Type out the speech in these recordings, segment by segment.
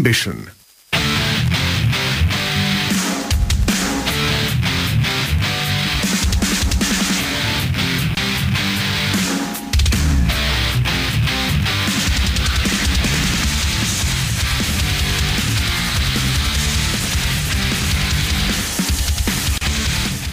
ambition.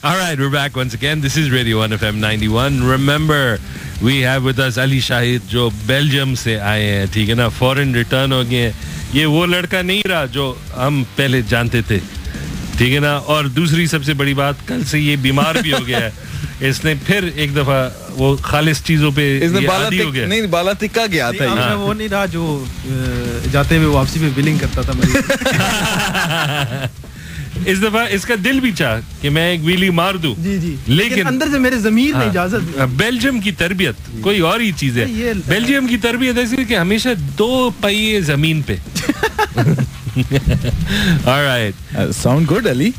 All right, we're back once again. This is Radio 1 FM 91. Remember, we have with us Ali Shahid, جو Belgium سے آئے ہیں ٹھیک ہے نا فورن ریٹرن ہو گئے ہیں یہ وہ لڑکا نہیں رہا جو ہم پہلے جانتے تھے ٹھیک ہے نا اور دوسری سب سے بڑی بات کل سے یہ بیمار بھی ہو گیا ہے اس نے پھر ایک دفعہ وہ خالص چیزوں پہ اس نے بالا ہو گیا نہیں بالا تکا گیا تھا وہ نہیں رہا جو جاتے ہوئے واپسی پہ بلنگ کرتا تھا اس دفعہ اس کا دل بھی چاہ کہ میں ایک ویلی مار دوں. جی جی. لیکن اندر سے میرے ضمیر ہاں. نے اجازت بیلجیم کی تربیت کوئی اور ہی چیز ہے. بیلجیم کی تربیت ایسی کہ ہمیشہ دو پہیے زمین پہ. All right. Uh, sound good Ali?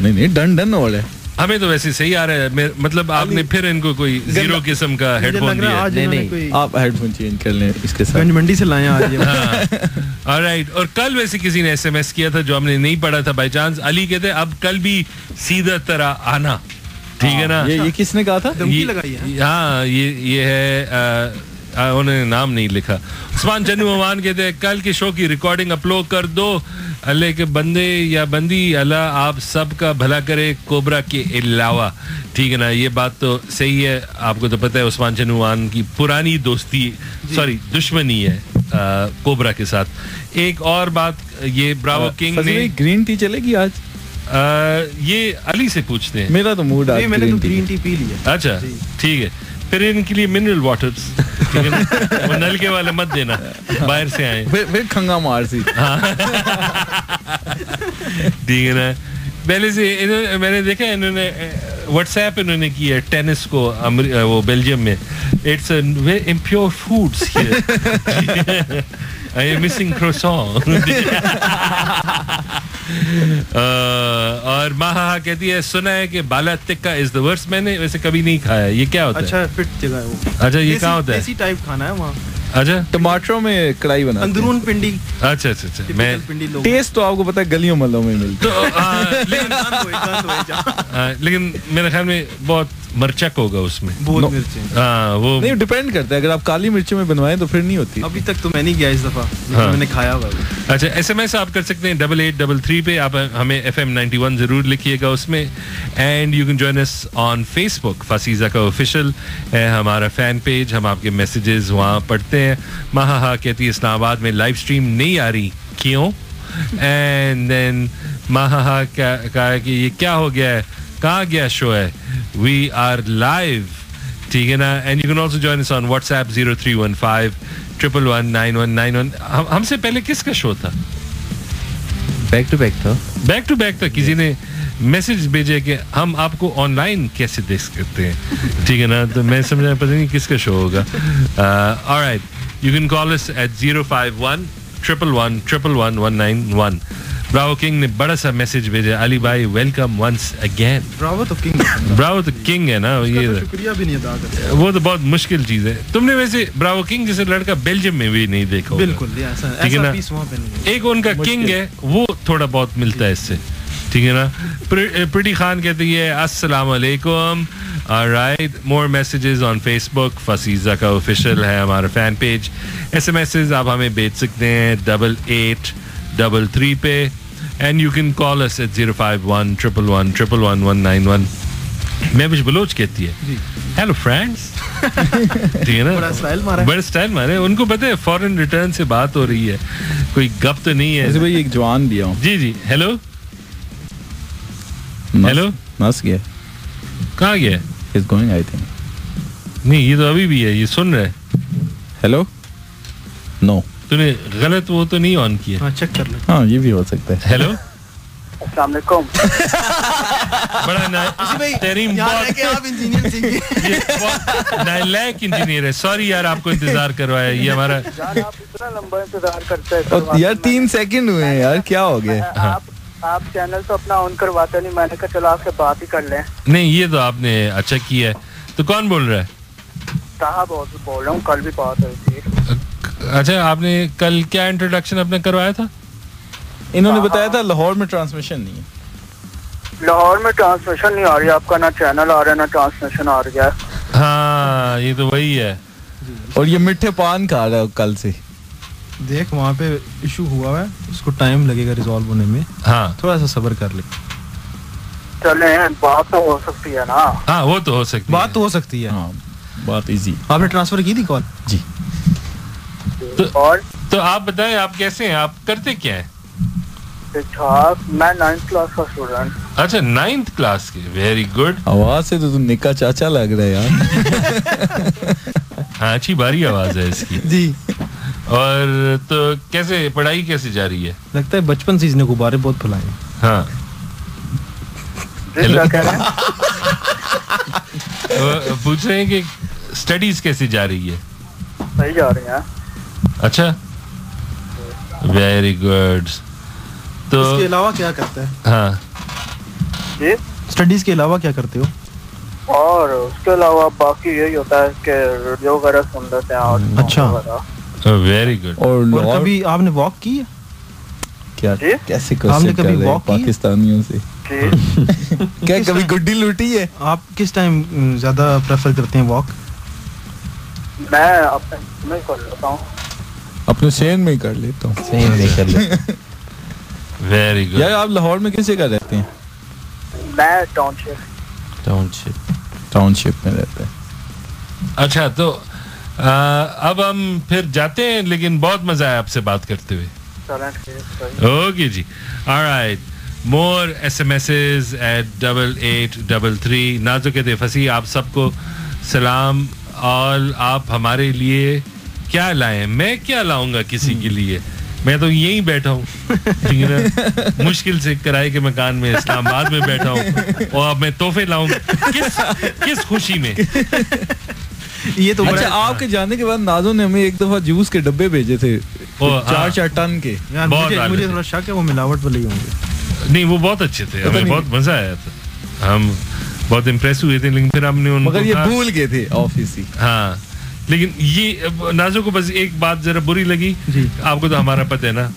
نہیں نہیں ڈن ڈن ہو رہا ہے. ہمیں تو ویسے صحیح آ رہا ہے مطلب آپ نے پھر ان کو کوئی زیرو قسم کا ہیڈ فون دیا آپ ہیڈ فون چینج کر لیں اس کے ساتھ۔ گنج منڈی سے لائیں آج۔ ہاں۔ آلرائٹ اور کل ویسے کسی نے ایس ایم ایس کیا تھا جو ہم نے نہیں پڑھا تھا بائی چانس علی کہتے اب کل بھی سیدھا طرح آنا۔ ٹھیک ہے نا؟ ہاں، یہ کس نے کہا تھا؟ ہاں یہ ہے انہوں نے نام نہیں لکھا۔ عثمان چنو امان کہتے ہیں کل کے شو کی ریکارڈنگ اپلوڈ کر دو۔ اللہ کے بندے یا بندی اللہ آپ سب کا بھلا کرے کوبرا کے علاوہ۔ ٹھیک ہے نا یہ بات تو صحیح ہے۔ آپ کو تو پتہ ہے عثمان چنوان کی پرانی دوستی جی۔ سوری دشمنی ہے کوبرا کے ساتھ۔ ایک اور بات یہ براو کنگ نے گرین ٹی چلے گی آج؟ یہ علی سے پوچھتے ہیں۔ میرا تو موڈ آج گرین ٹی پی لیا اچھا ٹھیک ہے۔ پھر ان کے لیے منرل واٹر نل کے والے مت دینا باہر سے آئے پھر کھنگا مار سی۔ ہاں۔ ٹھیک ہے نا؟ پہلے سے میں نے دیکھا انہوں نے واٹس ایپ انہوں نے کیا ہے ٹینس کو وہ بیلجیم میں۔ It's impure foods I am missing croissant اور ماہا کہتی ہے سنا ہے کہ بالا تکا از دا ورس میں نے ویسے کبھی نہیں کھایا یہ کیا ہوتا ہے؟ اچھا پٹ جگہ ہے وہ؟ اچھا یہ کہاں ہوتا ہے؟ ایسی ٹائپ کھانا ہے وہاں۔ اچھا۔ ٹماٹروں میں کڑائی بنا اندرون پنڈی۔ اچھا اچھا اچھا میں ٹیسٹ تو آپ کو پتا ہے گلیوں ملوں میں ملتا لیکن میرے خیال میں بہت مرچک ہوگا اس میں۔ بہت مرچیں۔ ہاں وہ نہیں ڈیپینڈ کرتا ہے۔ اگر آپ کالی مرچوں میں بنوائیں تو پھر نہیں ہوتی۔ ابھی تک تو میں نہیں گیا اس دفعہ۔ ہاں۔ میں نے کھایا ہوا اچھا ایس ایم ایس آپ کر سکتے ہیں ڈبل ایٹ ڈبل تھری پہ۔ آپ ہمیں ایف ایم نائنٹی ون ضرور لکھیے گا اس میں۔ And you can join us on Facebook Fasi Zaka کا آفیشیل ہے ہمارا فین پیج ہم آپ کے میسیجز وہاں پڑھتے ہیں۔ ماہا ہا کہتی ہے اسلام آباد میں لائف اسٹریم نہیں آ رہی۔ کیوں؟ اینڈ دین ماہا ہا کہا کہ یہ کیا ہو گیا ہے؟ کہاں گیا شو ہے وی آر لائیو ٹھیک ہے نا and you can also join us on WhatsApp zero three one five triple one nine one nine one ہم سے پہلے کس کا شو تھا بیک ٹو بیک تھا بیک ٹو بیک تھا کسی نے میسج بھیجے کہ ہم آپ کو آن لائن کیسے دیکھ سکتے ہیں ٹھیک ہے نا تو میں سمجھا پتا نہیں کس کا شو ہوگا اور you can call us at zero five one triple one triple one one nine one براو king نے بڑا سا میسج بھیجا. علی بھائی ویلکم ونس اگین براو تو کنگ براو تو کنگ ہے نا یہ وہ تو بہت مشکل چیز ہے. تم نے ویسے براو کنگ جیسے لڑکا بیلجیم میں بھی نہیں دیکھا بالکل ٹھیک ایک ان کا کنگ ہے وہ تھوڑا بہت ملتا ہے اس سے. ٹھیک ہے نا؟ پریٹی خان کہتی ہے السلام علیکم. Write more messages on Facebook Fasi Zaka کا آفیشیل ہے ہمارا فین پیج ایسے ایم آپ ہمیں بھیج سکتے ہیں ڈبل ایٹ ڈبل تھری پہ. And you can call us at zero five one triple one triple one one nine one میں محبش بلوچ کہتی ہے ہیلو فرینڈس ٹھیک ہے نا بڑے اسٹائل مارے ان کو پتہ ہے فورن ریٹرن سے بات ہو رہی ہے کوئی گپ تو نہیں ہے بھائی ایک جوان دیا ہوں جی جی ہیلو ہیلو نس گیا کہاں گیا از گوئنگ آئی تھنک نہیں یہ تو ابھی بھی ہے یہ سن رہے ہیلو نو تو نے غلط وہ تو نہیں آن کیا چیک کر لیں ہاں یہ بھی ہو سکتا ہے ہیلو سوری یار آپ کو انتظار کروایا یہ ہمارا لمبا انتظار کرتا ہے یار تین سیکنڈ ہوئے یار کیا ہو گیا آپ چینل تو اپنا آن کرواتے نہیں میں نے کہا چلو آپ سے بات ہی کر لیں نہیں یہ تو آپ نے اچھا کیا ہے تو کون بول رہا ہے بول رہا ہوں کل بھی بات ہوئی تھی اچھا آپ نے کل کیا انٹروڈکشن اپنے کروایا تھا؟ انہوں نے بتایا تھا لاہور میں ٹرانسمیشن نہیں ہے۔ لاہور میں ٹرانسمیشن نہیں آ رہی آپ کا نہ چینل آ رہا ہے نہ ٹرانسمیشن آ رہی ہے۔ ہاں یہ تو وہی ہے۔ اور یہ میٹھے پان کھا رہا ہے کل سے۔ دیکھ وہاں پہ ایشو ہوا ہے اس کو ٹائم لگے گا ریزالو ہونے میں۔ ہاں۔ تھوڑا سا صبر کر لیں چلیں بات تو ہو سکتی ہے نا۔ ہاں وہ تو ہو سکتی بات تو ہو سکتی ہے۔ ہاں، بات ایزی آپ نے ٹرانسفر کی تھی کال جی۔ اور تو آپ بتائیں آپ کیسے ہیں؟ آپ کرتے کیا ہیں؟ اچھا نائنتھ کلاس کے ویری گڈ آواز سے تو تم چاچا لگ ہاں اچھی آواز ہے اس کی۔ جی۔ اور تو کیسے پڑھائی کیسے جا رہی ہے؟ لگتا ہے بچپن سے اس نے غبارے بہت پھلائے ہاں۔ پوچھ رہے ہیں کہ اسٹڈیز کیسے جا رہی ہے؟ صحیح جا رہی ہیں۔ اچھا. ویری گڈ تو اس کے علاوہ کیا کرتے ہیں؟ ہاں. جی؟ اسٹڈیز کے علاوہ کیا کرتے ہو؟ اور اس کے علاوہ باقی یہی ہوتا ہے کہ ریڈیو وغیرہ سن لیتے ہیں اور اچھا. ویری گڈ اور کبھی آپ نے واک کی کیا جی؟ کیسے آپ جی۔ کس ٹائم زیادہ پریفر کرتے ہیں واک میں اپنے سین میں ہی کر لیتا ہوں۔ سین میں کر لیتا ہوں۔ ویری گڈ یار آپ لاہور میں کس جگہ رہتے ہیں؟ میں township township township میں رہتے ہیں۔ اچھا تو اب ہم پھر جاتے ہیں لیکن بہت مزہ ہے آپ سے بات کرتے ہوئے۔ Okay G. Or alright more S M S at double eight double three Nazo کے دے پھنسی آپ سب کو سلام۔ آل آپ ہمارے لیے کیا لائیں؟ میں کیا لاؤں گا کسی کے لیے؟ میں تو یہی بیٹھا ہوں۔ مشکل سے کرائے کے مکان میں اسلام آباد میں بیٹھا ہوں۔ اور اب میں تحفے لاؤں گا۔ کس خوشی میں؟ یہ تو اچھا آپ کے جانے کے بعد نازو نے ہمیں ایک دفعہ جوس کے ڈبے بھیجے تھے۔ ہاں۔ چار چار ٹن کے۔ مجھے تھوڑا شک ہے وہ ملاوٹ والے ہوں گے نہیں وہ بہت اچھے تھے۔ ہمیں بہت مزہ آیا تھا۔ ہم بہت امپریس ہوئے تھے لیکن پھر ہم نے ان مگر یہ بھول گئے تھے آفس ہی ہاں۔ لیکن یہ نازو کو بس ایک بات ذرا بری لگی آپ کو تو ہمارا پتہ ہے نا۔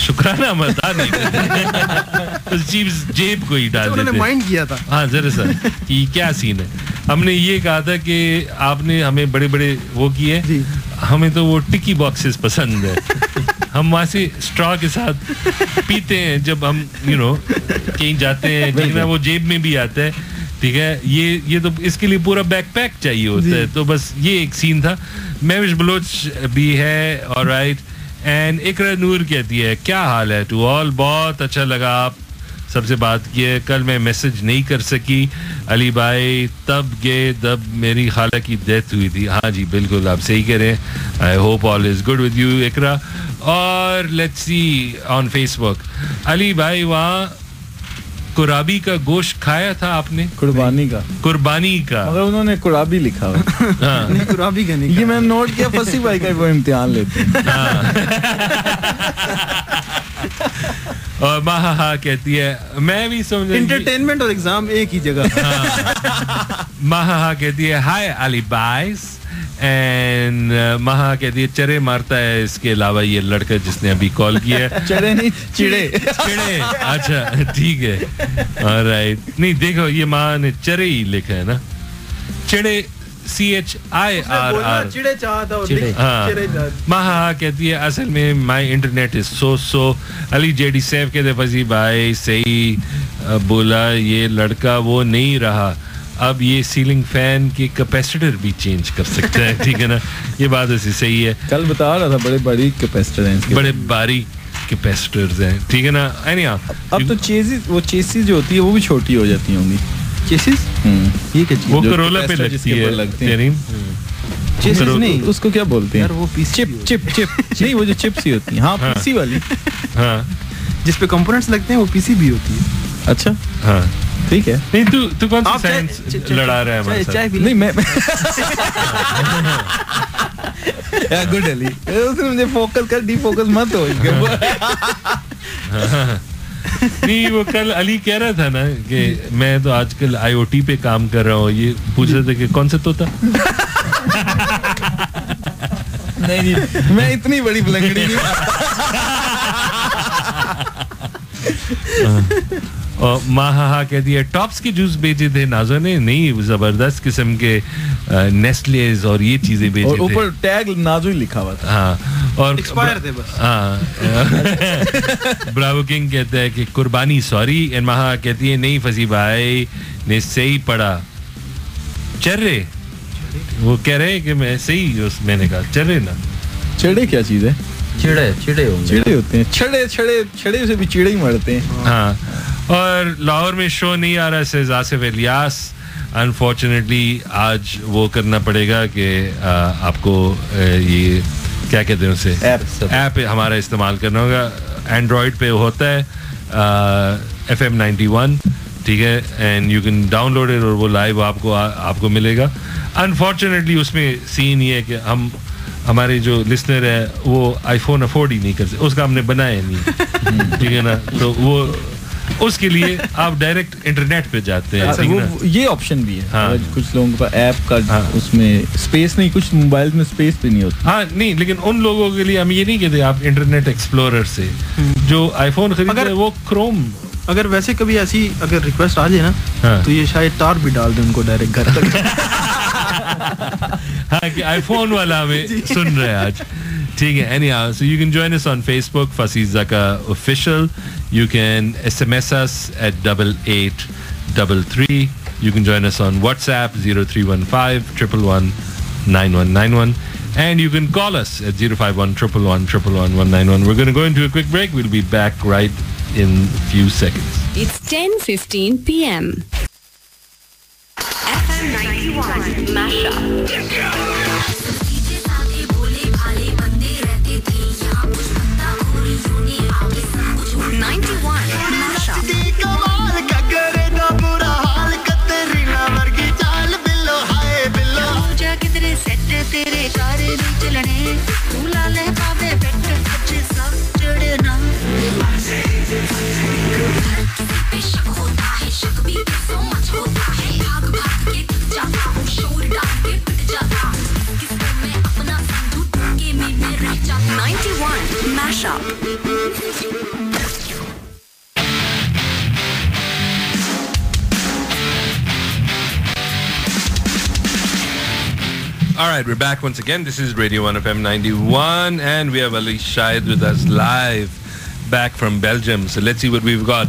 شکرانہ مزدار نہیں۔ چیز جیب کو ہی ڈال دیتے۔ مائنڈ کیا تھا۔ ہاں ذرا سر کہ کیا سین ہے؟ ہم نے یہ کہا تھا کہ آپ نے ہمیں بڑے بڑے وہ کیے۔ ہمیں تو وہ ٹکی باکسز پسند ہے ہم وہاں سے اسٹرا کے ساتھ پیتے ہیں جب ہم یو نو کہیں جاتے ہیں۔ وہ جیب میں بھی آتا ہے۔ ٹھیک ہے؟ یہ یہ تو اس کے لیے پورا بیک پیک چاہیے ہوتا ہے۔ جی۔ تو بس یہ ایک سین تھا۔ مہوش بلوچ بھی ہے اور رائٹ اینڈ اکرا نور کہتی ہے کیا حال ہے ٹو آل بہت اچھا لگا آپ سب سے بات کی ہے کل میں میسج نہیں کر سکی۔ علی بھائی تب گئے تب میری خالہ کی ڈیتھ ہوئی تھی۔ ہاں جی بالکل آپ صحیح کریں I hope all is good with you Iqra اور لیٹ سی آن فیس بک علی بھائی وہاں کرابی کا گوشت کھایا تھا آپ نے؟ قربانی کا۔ قربانی کا۔ مگر انہوں نے قرابی لکھا ہوا۔ ہاں۔ کا نہیں یہ میں نوٹ کیا پسی بھائی کا وہ امتحان لیتے ہاں۔ اور ماہ ہا کہتی ہے میں بھی سمجھ انٹرٹینمنٹ اور ایگزام ایک ہی جگہ۔ ہاں۔ ماہ ہا کہتی ہے ہائے علی بائس اینڈ مہا کہتی ہے چرے مارتا ہے اس کے علاوہ یہ لڑکا جس نے ابھی کال کیا چرے نہیں چڑے چڑے اچھا ٹھیک ہے رائٹ نہیں دیکھو یہ ماں نے چرے ہی لکھا ہے نا چڑے C H I R R کہتی ہے اصل میں my internet is so so Ali J D Saif کہتے فضی بھائی صحیح بولا یہ لڑکا وہ نہیں رہا اب یہ سیلنگ فین کی کیپیسیٹر بھی چینج کر سکتا ہے ٹھیک ہے نا؟ یہ بات ایسی صحیح ہے۔ کل بتا رہا تھا بڑے باریک کیپیسیٹر ہیں بڑے باریک کیپیسٹرز ہیں ٹھیک ہے نا؟ اب تو چیزز وہ چیزز جو ہوتی ہے وہ بھی چھوٹی ہو جاتی ہوں گی۔ چیزز یہ وہ کرولا پہ لگتی ہے چیزز نہیں۔ اس کو کیا بولتے ہیں؟ وہ چپ چپ چپ نہیں وہ جو چپس ہی ہوتی ہیں۔ ہاں, ہاں۔ پی سی والی۔ ہاں۔ جس پہ کمپوننٹس لگتے ہیں وہ پی سی بھی ہوتی ہے اچھا۔ ہاں۔ ٹھیک ہے نہیں تو تو کون لڑا رہا ہے ہمارے ساتھ نہیں میں گڈ علی اس نے مجھے فوکس کر ڈی فوکس مت ہو نہیں وہ کل علی کہہ رہا تھا نا کہ میں تو آج کل آئی او ٹی پہ کام کر رہا ہوں یہ پوچھ رہے تھے کہ کون سا توتا نہیں جی میں اتنی بڑی بلکڑی ماں ہا کہہ دیا ٹاپس کے جوس بھیجے تھے نازو نے؟ نہیں زبردست قسم کے نیسلیز اور یہ چیزیں بھیجے تھے۔ اوپر ٹیگ نازو ہی لکھا ہوا تھا۔ ہاں اور ایکسپائر تھے بس۔ ہاں۔ براو کنگ کہتا ہے کہ قربانی سوری ان ماہا کہتی ہے نہیں فضی بھائی نے صحیح پڑھا۔ چرے۔ وہ کہہ رہے کہ میں صحیح اس میں نے کہا چرے نا۔ چڑے کیا چیز ہے؟ چڑے چڑے چڑے ہوتے ہیں۔ چھڑے چھڑے چھڑے سے بھی چیڑے ہی مرتے ہیں۔ ہاں۔ اور لاہور میں شو نہیں آ رہا سیز آصف الیاس انفارچونیٹلی آج وہ کرنا پڑے گا کہ آپ کو یہ کیا کہتے ہیں اسے؟ ایپ ہمارا استعمال کرنا ہوگا۔ اینڈرائڈ پہ ہوتا ہے ایف ایم نائنٹی ون ٹھیک ہے؟ And you can download اور وہ لائیو آپ کو آپ کو ملے گا۔ انفارچونیٹلی اس میں سین یہ ہے کہ ہم ہمارے جو لسنر ہے وہ آئی فون افورڈ ہی نہیں کر سکتے۔ اس کا ہم نے بنایا نہیں۔ ٹھیک ہے نا؟ تو وہ اس کے لیے آپ ڈائریکٹ انٹرنیٹ پہ جاتے ہیں اچھا، یہ آپشن بھی ہے۔ ہاں۔ کچھ لوگوں کا ایپ کا ہاں۔ اس میں اسپیس نہیں کچھ موبائل میں اسپیس بھی نہیں ہوتا۔ ہاں نہیں لیکن ان لوگوں کے لیے ہم یہ نہیں کہتے آپ انٹرنیٹ ایکسپلورر سے۔ جو آئی فون خرید وہ کروم اگر ویسے کبھی ایسی اگر ریکویسٹ آ جائے نا ہاں۔ تو یہ شاید تار بھی ڈال دیں ان کو ڈائریکٹ گھر تک۔ ہاں کہ آئی فون والا ہمیں جی۔ سن رہے ہیں آج۔ anyhow. So you can join us on facebook fuzzy zaka official. You can sms us at double eight double three. You can join us on whatsapp zero three one five triple one nine one nine one. And you can call us at zero five one triple one triple one one nine one. We're going to go into a quick break. We'll be back right in a few seconds. It's ten fifteen p.m fm 91 mashup. Shop. All right, we're back once again. This is Radio 1 FM 91, and we have Ali Shahid with us live back from Belgium. So let's see what we've got.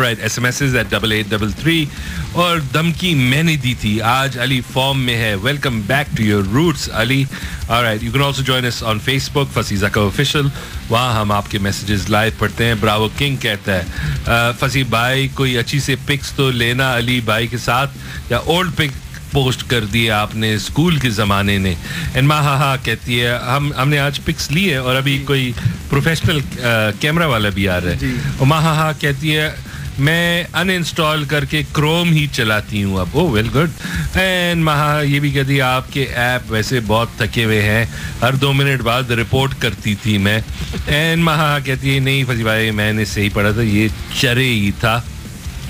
write S M S is at double eight double three اور دمکی میں نے دی تھی آج علی form میں ہے۔ Welcome back to your roots Ali. Right you can also join us on Facebook Fasi Zaka کا official وہاں ہم آپ کے میسیجز لائیو پڑھتے ہیں۔ براو کنگ کہتا ہے فصیح بھائی کوئی اچھی سے پکس تو لینا علی بھائی کے ساتھ یا اولڈ پک پوسٹ کر دیے آپ نے اسکول کے زمانے نے۔ انما ہاں ہاں کہتی ہے ہم ہم نے آج پکس لی ہے اور ابھی جی۔ کوئی پروفیشنل کیمرہ والا بھی آ رہا ہے۔ اما ہاں ہاں کہتی ہے میں ان انسٹال کر کے کروم ہی چلاتی ہوں اب. وہ ویل گڈ اینڈ مہا، یہ بھی کہتی آپ کے ایپ ویسے بہت تھکے ہوئے ہیں. ہر دو منٹ بعد رپورٹ کرتی تھی میں. اینڈ مہا کہتی ہے، نہیں فضی بھائی، میں نے صحیح پڑھا تھا، یہ چرے ہی تھا.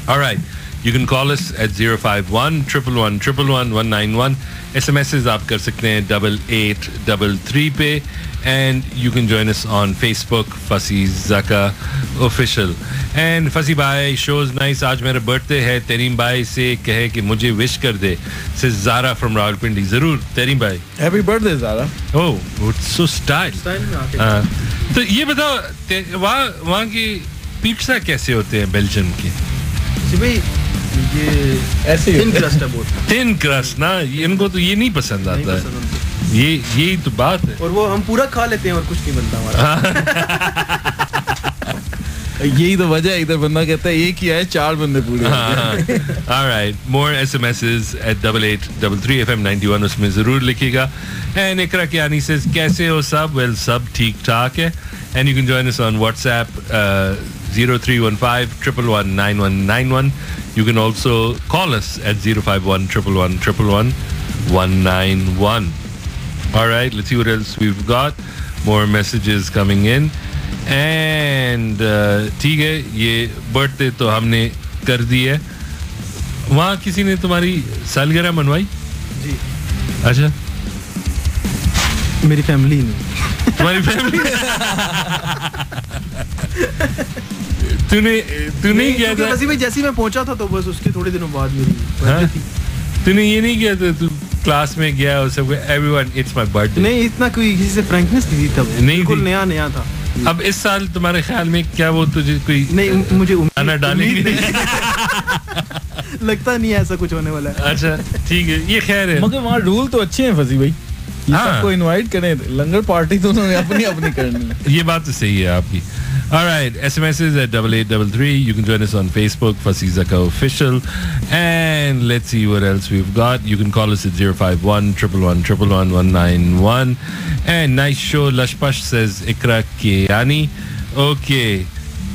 اور right you can call us at zero five one triple one triple one one nine one SMSes آپ کر سکتے ہیں ڈبل ایٹ ڈبل تھری پہ and you can join us on Facebook Fasi Zaka official and فسی بھائی shows nice آج میرا birth day ہے. تریم بھائی سے کہے کہ مجھے وش کر دے. سے زارا فرام راول پنڈی ضرور تریم بھائی. Happy birthday Zara oh so style تو یہ بتاؤ وہاں وہاں کی پیٹسا کیسے ہوتے ہیں بیلجیم کے؟ جی بھائی تھن کرسٹ ہے نا ان کو تو یہ نہیں پسند آتا ہے۔ یہ یہی تو بات ہے۔ اور وہ ہم پورا کھا لیتے ہیں اور کچھ نہیں بنتا ہمارا۔ یہی تو وجہ ہے ادھر بندہ کہتا ہے ایک ہی ہے چار بندے پورے ہاں، ہاں۔ alright more SMS's at 8833FM91 اس میں ضرور لکھے گا۔ And اکرا کیانی says کیسے ہو سب؟ Well سب ٹھیک ٹھاک ہے۔ And you can join us on WhatsApp uh, 0315 111 You can also call us at 051 191. All right, let's see what else we've got. More messages coming in. And ٹھیک ہے یہ برتھ ڈے تو ہم نے کر دی ہے وہاں کسی نے تمہاری سالگرہ منوائی جی اچھا میری فیملی نے تمہاری فیملی نہیں کیا میں پہنچا تھا تو بس اس کے تھوڑے دنوں بعد میری تو نے یہ نہیں کیا تھا تو کلاس میں گیا اور سب everyone it's my birth نہیں اتنا کوئی کسی سے فرینکنس نہیں تھی تب نہیں نیا نیا تھا اب اس سال تمہارے خیال میں کیا وہ تجھے کوئی نہیں مجھے کھانا ڈالیں گے لگتا نہیں ایسا کچھ ہونے والا اچھا ٹھیک ہے یہ خیر ہے مگر وہاں رول تو اچھے ہیں فضی بھائی کو انوائٹ کریں لنگر پارٹی تو انہوں نے اپنی اپنی کرنی یہ بات تو صحیح ہے آپ کی All right, SMSs at double eight double three. You can join us on Facebook, Fuzzy Zaka Official, and let's see what else we've got. You can call us at 051 And nice show, Lashpash says Ikra Kiani. Okay,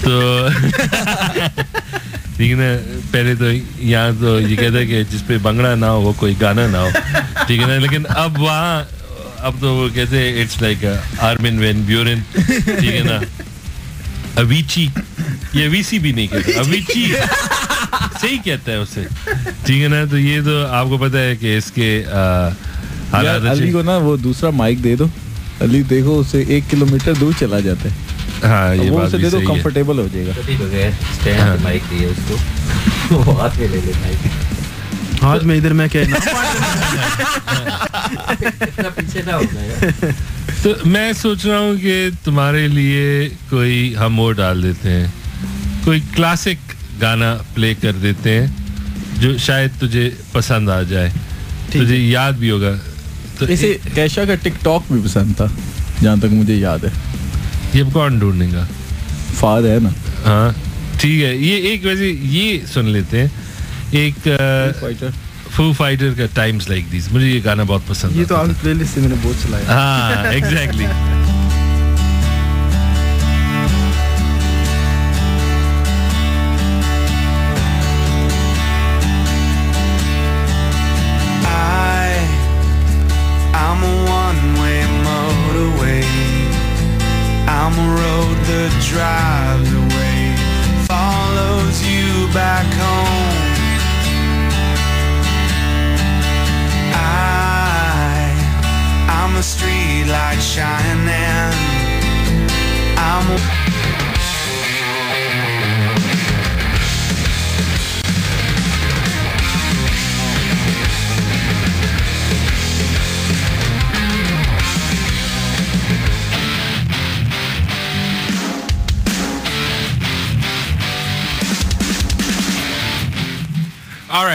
تو ٹھیک ہے نا پہلے تو یہاں تو یہ کہتا ہے کہ جس پہ بنگڑا نہ ہو وہ کوئی گانا نہ ہو۔ ٹھیک ہے نا؟ لیکن اب وہاں اب تو وہ کہتے ہیں it's like Armin van Buuren ٹھیک ہے نا؟ اویچی یہ اویسی بھی نہیں کہتا۔ اویچی صحیح کہتا ہے اسے۔ ٹھیک ہے نا؟ تو یہ تو آپ کو پتا ہے کہ اس کے علی کو نا وہ دوسرا مائک دے دو۔ علی دیکھو اسے ایک کلومیٹر دور چلا جاتا ہے۔ ہاں کمفرٹیبل ہو جائے گا۔ ہاں۔ ہاتھ میں ادھر میں تو میں سوچ رہا ہوں کہ تمہارے لیے کوئی ہم وہ ڈال دیتے ہیں۔ کوئی کلاسک گانا پلے کر دیتے ہیں جو شاید تجھے پسند آ جائے۔ تجھے یاد بھی ہوگا۔ تو کیشا کا ٹک ٹاک بھی پسند تھا جہاں تک مجھے یاد ہے۔ یہ کون ڈھونڈے گا؟ فاد ہے نا۔ ہاں ٹھیک ہے۔ یہ ایک ویسے یہ سن لیتے ہیں۔ ایک فو فائٹر کا ٹائمز لائک دیز مجھے یہ گانا بہت پسند یہ تو پلے لسٹ سے میں نے بہت چلایا۔ ہاں ایگزیکٹلی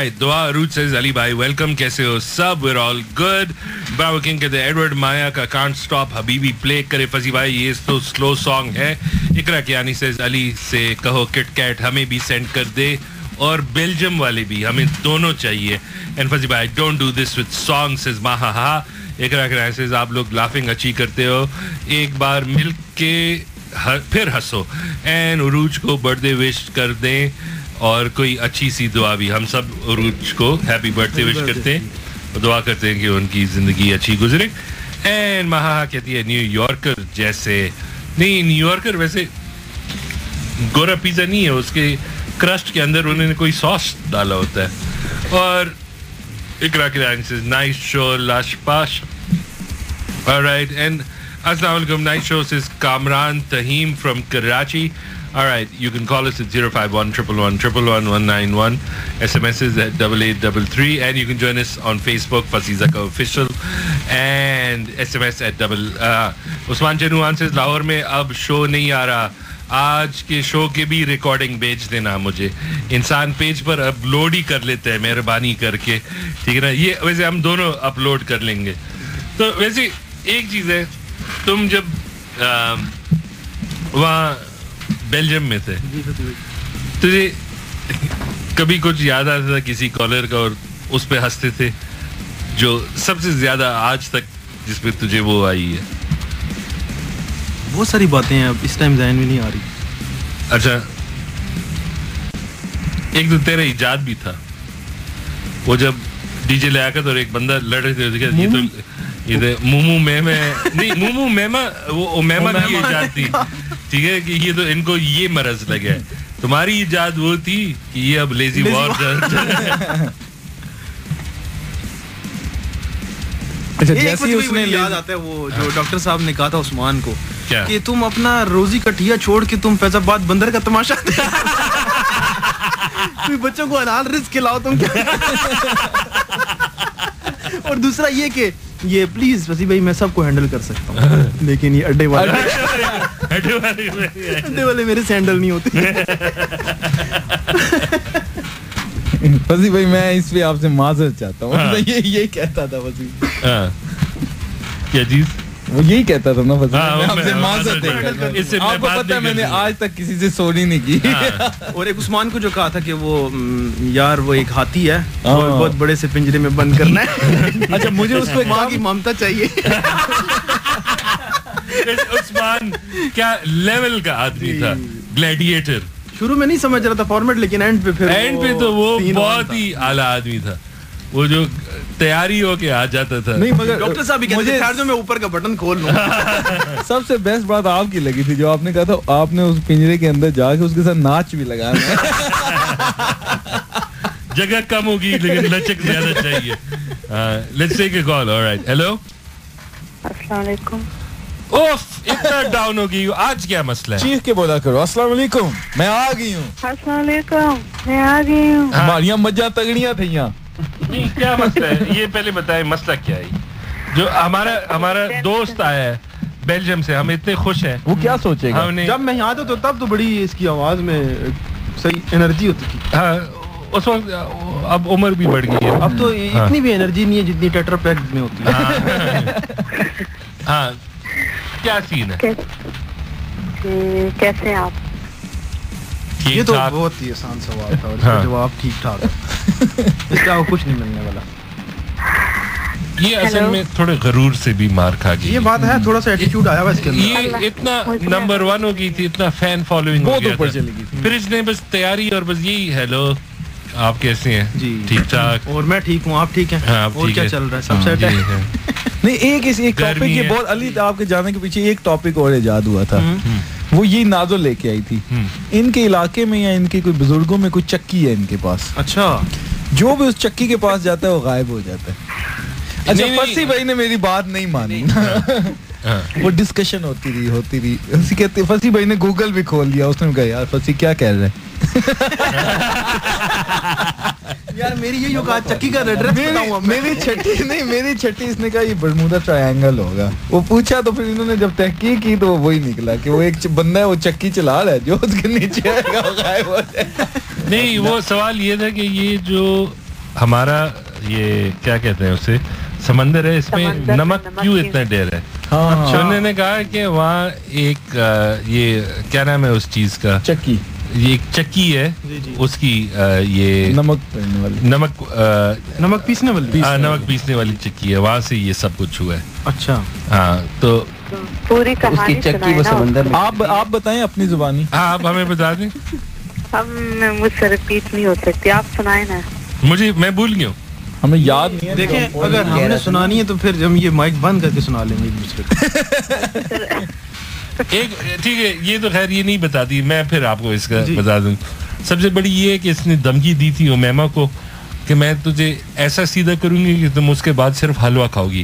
دعا عروج سیز علی بھائی ویلکم کیسے ہو؟ سب we're all good bravo king کہتے ایڈورڈ مایا کا کانٹ سٹاپ حبیبی پلے کرے، فضی بھائی، یہ تو سلو سانگ ہے۔ اقرا کیانی سیز علی سے کہو کٹ کیٹ ہمیں بھی سینڈ کر دے۔ اور بیلجیم والے بھی، ہمیں دونوں چاہیے۔ اینڈ فضی بھائی don't do this with song says Maha ہا۔ اقرا کرائسز آپ لوگ لافنگ اچھی کرتے ہو۔ ایک بار مل کے پھر ہنسو۔ اینڈ عروج کو برتھ ڈے وش کر دیں۔ اور کوئی اچھی سی دعا بھی۔ ہم سب عروج کو ہیپی برتھ ڈے وش کرتے ہیں۔ دعا کرتے ہیں کہ ان کی زندگی اچھی گزرے۔ اینڈ مہا کہتی ہے نیو یارکر جیسے۔ نہیں نیو یارکر ویسے گورا پیزا نہیں ہے اس کے کرسٹ کے اندر انہوں نے کوئی سوس ڈالا ہوتا ہے۔ اور اقرا کے نائس شو لاش پاش۔ رائٹ اینڈ السلام علیکم۔ Nice show is Kamran Taheem from Karachi. All right. You can call us at 051 191 SMSs at 8833. And you can join us on Facebook, Fasizaka Official. And SMS at double... Uh, Usman Januan says, Lahore mein ab show nahi aa raha. آج کے شو کے بھی recording بھیج دینا مجھے انسان page پر upload ہی کر لیتے ہیں مہربانی کر کے ٹھیک ہے نا یہ ویسے ہم دونوں اپلوڈ کر لیں گے تو ویسے ایک چیز ہے تم جب وہاں بیلجیم میں تھے۔ جی، تجھے جی، کبھی کچھ یاد آتا تھا کسی کالر کا اور اس پہ ہنستے تھے جو سب سے زیادہ آج تک جس پہ تجھے وہ آئی ہے۔ بہت ساری باتیں ہیں اب اس ٹائم ذہن میں نہیں آ رہی۔ اچھا ایک تو تیرا ایجاد بھی تھا۔ وہ جب ڈی جے لیاقت اور ایک بندہ لڑ رہے تھے یہ تو مومو؟ میما نہیں مومو میما وہ میما کی ایجاد تھی۔ oh ٹھیک ہے کہ یہ تو ان کو یہ مرض لگا ہے۔ تمہاری ایجاد وہ تھی کہ یہ اب لیزی وار یاد آتا ہے وہ جو ڈاکٹر صاحب نے کہا تھا عثمان کو کہ تم اپنا روزی کٹھیا چھوڑ کے تم فیض آباد بندر کا تماشا بچوں کو حلال رزق کھلاؤ تم۔ کیا اور دوسرا یہ کہ یہ پلیز وسیع بھائی میں سب کو ہینڈل کر سکتا ہوں۔ لیکن یہ اڈے والا گڈھے والے میرے سینڈل نہیں ہوتے فضی بھائی میں اس پہ آپ سے معذرت چاہتا ہوں۔ یہ یہی کہتا تھا فضی۔ کیا چیز وہ یہی کہتا تھا نا آپ کو پتا میں نے آج تک کسی سے سونی نہیں کی۔ اور ایک عثمان کو جو کہا تھا کہ وہ یار وہ ایک ہاتھی ہے۔ ہاں۔ بہت بڑے سے پنجرے میں بند کرنا ہے۔ اچھا مجھے اس کو ماں کی ممتا چاہیے۔ عثمان کیا لیول کا آدمی تھا گلیڈیٹر شروع میں نہیں سمجھ رہا تھا فارمیٹ لیکن اینڈ پہ پھر اینڈ پہ تو وہ بہت ہی اعلیٰ آدمی تھا۔ وہ جو تیاری ہو کے آ جاتا تھا۔ نہیں مگر ڈاکٹر صاحب مجھے جو میں اوپر کا بٹن کھول لوں. سب سے بیسٹ بات آپ کی لگی تھی جو آپ نے کہا تھا آپ نے اس پنجرے کے اندر جا کے اس کے ساتھ ناچ بھی لگایا جگہ کم ہوگی لیکن لچک زیادہ چاہیے۔ Let's take a call alright hello السلام علیکم۔ ڈاؤن ہو گئی ہوں آج کیا مسئلہ ہے؟ چیخ کے بولا کرو السلام علیکم۔ میں آ گئی ہوں۔ السلام علیکم میں آ گئی ہوں۔ ہماری مجھا تگڑیاں تھیں جی، کیا مسئلہ ہے؟ یہ پہلے بتائیں مسئلہ کیا ہے؟ جو ہمارا ہمارا دوست آیا ہے بیلجیم سے ہم اتنے خوش ہیں۔ وہ کیا سوچے گا؟ جب میں یہاں تھا تو تب تو بڑی اس کی آواز میں صحیح انرجی ہوتی تھی۔ ہاں اس وقت اب عمر بھی بڑھ گئی ہے۔ اب تو ہاں۔ اتنی بھی انرجی نہیں ہے جتنی ٹیٹر پیک میں ہوتی ہے۔ ہاں۔, ہاں۔ کیا سین ہے؟ کیسے آپ؟ یہ تو بہت ہی آسان سوال تھا ہاں۔ جواب ٹھیک ٹھاک اس کا کچھ نہیں ملنے والا۔ یہ اصل میں تھوڑے غرور سے بھی مار کھا گئی۔ یہ بات ہے تھوڑا سا ایٹیٹیوڈ آیا اس کے اندر۔ یہ اتنا نمبر ون ہو گئی تھی اتنا فین فالوئنگ ہو گیا تھا۔ پھر اس نے بس تیاری اور بس یہی ہیلو۔ آپ کیسے ہیں؟ جی. ٹھیک ٹھاک؟ اور میں ٹھیک ہوں آپ ٹھیک ہیں؟ ہاں، اور کیا چل رہا ہے؟ سب ہاں، سیٹ ہے جی، ہاں۔ نہیں ایک اس ایک ٹاپک یہ بہت علی آپ کے جانے کے پیچھے ایک ٹاپک اور ایجاد ہوا تھا۔ وہ یہ نازو لے کے آئی تھی۔ ان کے علاقے میں یا ان کے کوئی بزرگوں میں کوئی چکی ہے ان کے پاس؟ اچھا۔ جو بھی اس چکی کے پاس جاتا ہے وہ غائب ہو جاتا ہے۔ اچھا پسی بھائی نے میری بات نہیں مانی۔ وہ ڈسکشن ہوتی رہی ہوتی رہی۔ کہتے فسی بھائی نے گوگل بھی کھول لیا اس نے کہا یار فسی کیا کہہ رہے ہیں؟ یار میری یہ چکی کا میری چھٹی نہیں میری چھٹی اس نے کہا یہ برمودا ٹرائنگل ہوگا۔ وہ پوچھا تو پھر انہوں نے جب تحقیق کی تو وہی نکلا کہ وہ ایک بندہ ہے وہ چکی چلا رہا ہے۔ جو اس کے نیچے نہیں وہ سوال یہ تھا کہ یہ جو ہمارا یہ کیا کہتے ہیں اسے؟ سمندر ہے اس میں نمک کیوں اتنا ڈیر ہے؟ ہاں۔ نے کہا کہ وہاں ایک یہ کیا نام ہے اس چیز کا؟ چکی۔ یہ ایک چکی ہے۔ جی، جی۔ اس کی یہ نمک نمک نمک پیسنے والی۔ ہاں، نمک پیسنے والی چکی ہے۔ وہاں سے یہ سب کچھ ہوا ہے۔ اچھا۔ ہاں تو پوری چکی سمندر آپ آپ بتائیں اپنی زبانی۔ ہاں آپ ہمیں بتا دیں۔ ہم مجھ سے ریپیٹ نہیں ہو سکتی۔ آپ سنائیں نا۔ مجھے میں بھول گیا ہوں۔ ہمیں یاد نہیں دیکھیں اگر ہم نے سنانی ہے تو پھر ہم یہ مائک بند کر کے سنا لیں گے۔ دوسرے ایک ٹھیک ہے یہ تو خیر یہ نہیں بتاتی میں پھر آپ کو اس کا جی۔ بتا دوں۔ سب سے بڑی یہ ہے کہ اس نے دمکی دی تھی اومیما کو کہ میں تجھے ایسا سیدھا کروں گی کہ تم اس کے بعد صرف حلوہ کھاؤ گی۔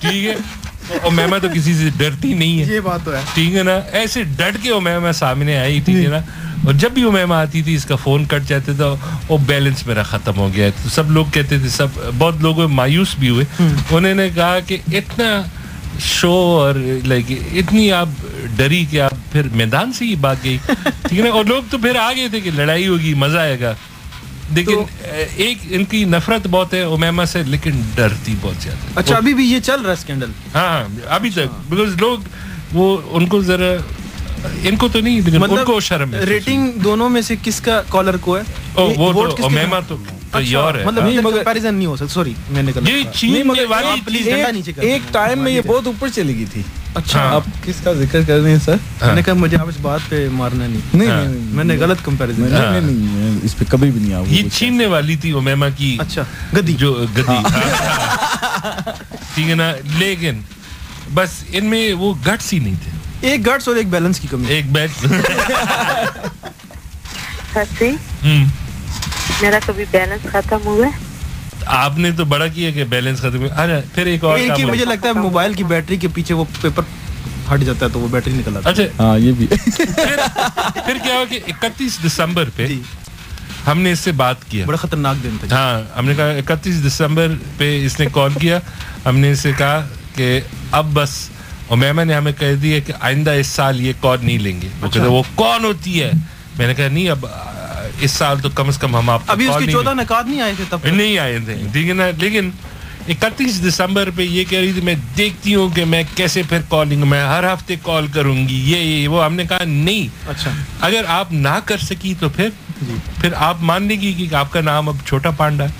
ٹھیک ہے؟ اومیما تو کسی سے ڈرتی نہیں ہے۔ یہ بات تو ہے۔ ٹھیک ہے نا؟ ایسے ڈٹ کے اومیما سامنے آئی ٹھیک ہے نا؟ اور جب بھی وہ مہم آتی تھی اس کا فون کٹ جاتے تھا وہ بیلنس میرا ختم ہو گیا۔ تو سب لوگ کہتے تھے سب بہت لوگ مایوس بھی ہوئے۔ انہوں نے کہا کہ اتنا شو اور لائک اتنی آپ ڈری کہ آپ پھر میدان سے ہی بات گئی ٹھیک ہے نا؟ اور لوگ تو پھر آ گئے تھے کہ لڑائی ہوگی مزہ آئے گا۔ لیکن ایک ان کی نفرت بہت ہے امیما سے لیکن ڈرتی بہت زیادہ۔ اچھا ابھی بھی یہ چل رہا ہے اسکینڈل ہاں،, ہاں ابھی تک۔ اچھا۔ بیکاز لوگ وہ ان کو ذرا ان کو تو نہیں ان مطلب کو شرم ہے ریٹنگ دونوں میں سے کس کا کالر کو ہے؟ وہ تو میما تو اچھا، مطلب ایک ٹائم میں یہ بہت اوپر چلی گئی تھی۔ اچھا۔ آپ کس کا ذکر کر رہے ہیں سر؟ ہاں۔ میں نے کہا مجھے آپ اس بات پہ مارنا نہیں۔ نہیں ہاں۔ میں نے غلط کمپیریزن ہاں۔ اس پہ کبھی بھی نہیں آؤں یہ چھیننے والی تھی امیما کی۔ اچھا گدی۔ جو گدی۔ ٹھیک ہے نا لیکن بس ان میں وہ گٹس ہی نہیں تھے ایک گٹس اور ایک بیلنس کی کمی۔ ایک بیٹ میرا کبھی بیلنس ختم ہوا آپ نے تو بڑا کیا کہ بیلنس ختم ہوا پھر ایک اور کام مجھے لگتا ہے موبائل کی بیٹری کے پیچھے وہ پیپر ہٹ جاتا ہے تو وہ بیٹری نکل آتا ہے۔ اچھا۔ ہاں یہ بھی۔ پھر کیا ہوا کہ اکتیس دسمبر پہ جی۔ ہم نے اس سے بات کیا بڑا خطرناک دن تھا۔ ہاں ہم نے کہا اکتیس دسمبر پہ اس نے کال کیا۔ ہم نے اس سے کہا کہ اب بس اور میما نے ہمیں کہہ دیا کہ آئندہ اس سال یہ کون نہیں لیں گے۔ وہ کہتے اچھا۔ وہ کون ہوتی ہے؟ میں نے کہا نہیں اب اس سال تو کم از کم ہم آپ ابھی اس کی چودہ نکات نہیں آئے تھے تب نہیں آئے تھے۔ لیکن لیکن اکتیس دسمبر پہ یہ کہہ رہی تھی میں دیکھتی ہوں کہ میں کیسے پھر کالنگ میں ہر ہفتے کال کروں گی۔ یہ یہ وہ ہم نے کہا نہیں۔ اچھا۔ اگر آپ نہ کر سکی تو پھر جی۔ پھر آپ مان لیں گی کہ آپ کا نام اب چھوٹا پانڈا۔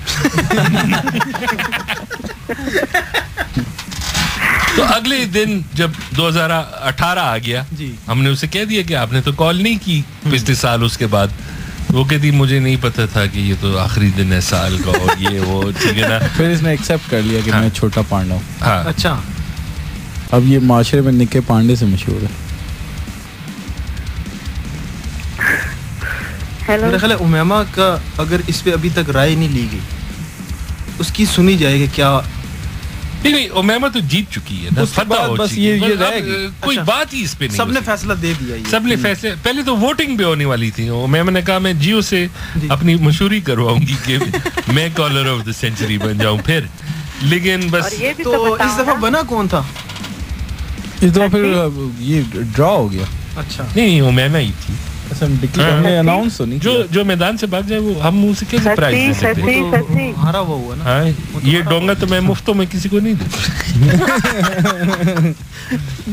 تو اگلے دن جب دو ہزار اٹھارہ آ گیا جی۔ ہم نے اسے کہہ دیا کہ آپ نے تو کال نہیں کی پچھلے سال اس کے بعد۔ وہ کہتی مجھے نہیں پتا تھا کہ یہ تو آخری دن ہے سال کا اور یہ وہ ٹھیک ہے نا؟ پھر اس نے ایکسیپٹ کر لیا کہ ہاں۔ میں چھوٹا پانڈا ہوں۔ ہاں۔ اچھا۔ اب یہ معاشرے میں نکے پانڈے سے مشہور ہے۔ میرا خیال ہے امیما کا اگر اس پہ ابھی تک رائے نہیں لی گئی اس کی سنی جائے گی کیا تو جیت چکی ہے مطلب کوئی اچھا۔ بات ہی اس پہ نہیں سب نے فیصلہ دے دیا سب نے پہلے تو ووٹنگ بھی ہونے والی تھی۔ نے کہا میں جیو سے جی۔ اپنی مشہوری کرواؤں گی کہ میں کالر آف دا سینچری بن جاؤں پھر۔ لیکن بس تو اس دفعہ بنا کون تھا؟ اس دفعہ پھر یہ ڈرا ہو گیا۔ اچھا۔ نہیں امینا ہی تھی۔ جو میدان سے بھاگ جائے وہ ہم منہ سے کیسے پرائز دے سکتے ہمارا وہ ہوا نا یہ ڈونگا تو میں مفتوں میں کسی کو نہیں دیتا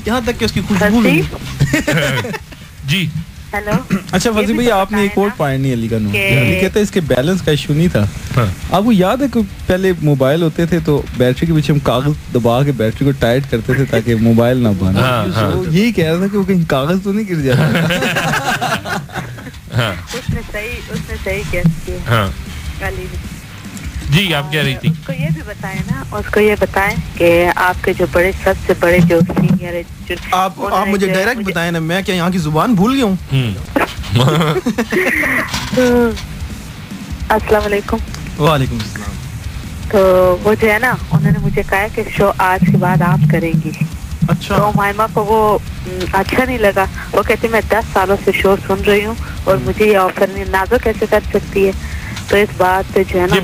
یہاں تک کہ اس کی خوشبو جی ہیلو؟ اچھا فضی بھائی آپ نے ایک اور پوائنٹ نہیں علی کا نام یعنی کہتے ہیں اس کے بیلنس کا ایشو نہیں تھا۔ ہاں۔ آپ کو یاد ہے کہ پہلے موبائل ہوتے تھے تو بیٹری کے پیچھے ہم کاغذ دبا کے بیٹری کو ٹائٹ کرتے تھے تاکہ موبائل نہ بنا ہاں، ہاں۔ یہی کہہ رہا تھا کہ وہ کہیں کاغذ تو نہیں گر جاتا اس نے صحیح اس نے صحیح کیا ہاں۔ جی آپ کہہ رہی تھی؟ اس کو یہ بھی بتائیں نا اس کو یہ بتائیں کہ آپ کے جو بڑے سب سے بڑے جو سینئر آپ آپ مجھے ڈائریکٹ بتائیں نا میں کیا یہاں کی زبان بھول گیا ہوں؟ السلام علیکم۔ وعلیکم السلام۔ تو وہ جو ہے نا انہوں نے مجھے کہا کہ شو آج کے بعد آپ کریں گی۔ اچھا۔ تو مائما کو وہ اچھا نہیں لگا۔ وہ کہتے میں دس سالوں سے شو سن رہی ہوں اور مجھے یہ آفر نہیں نازو کیسے کر سکتی ہے۔ تو اس بات پہ جو ہے نا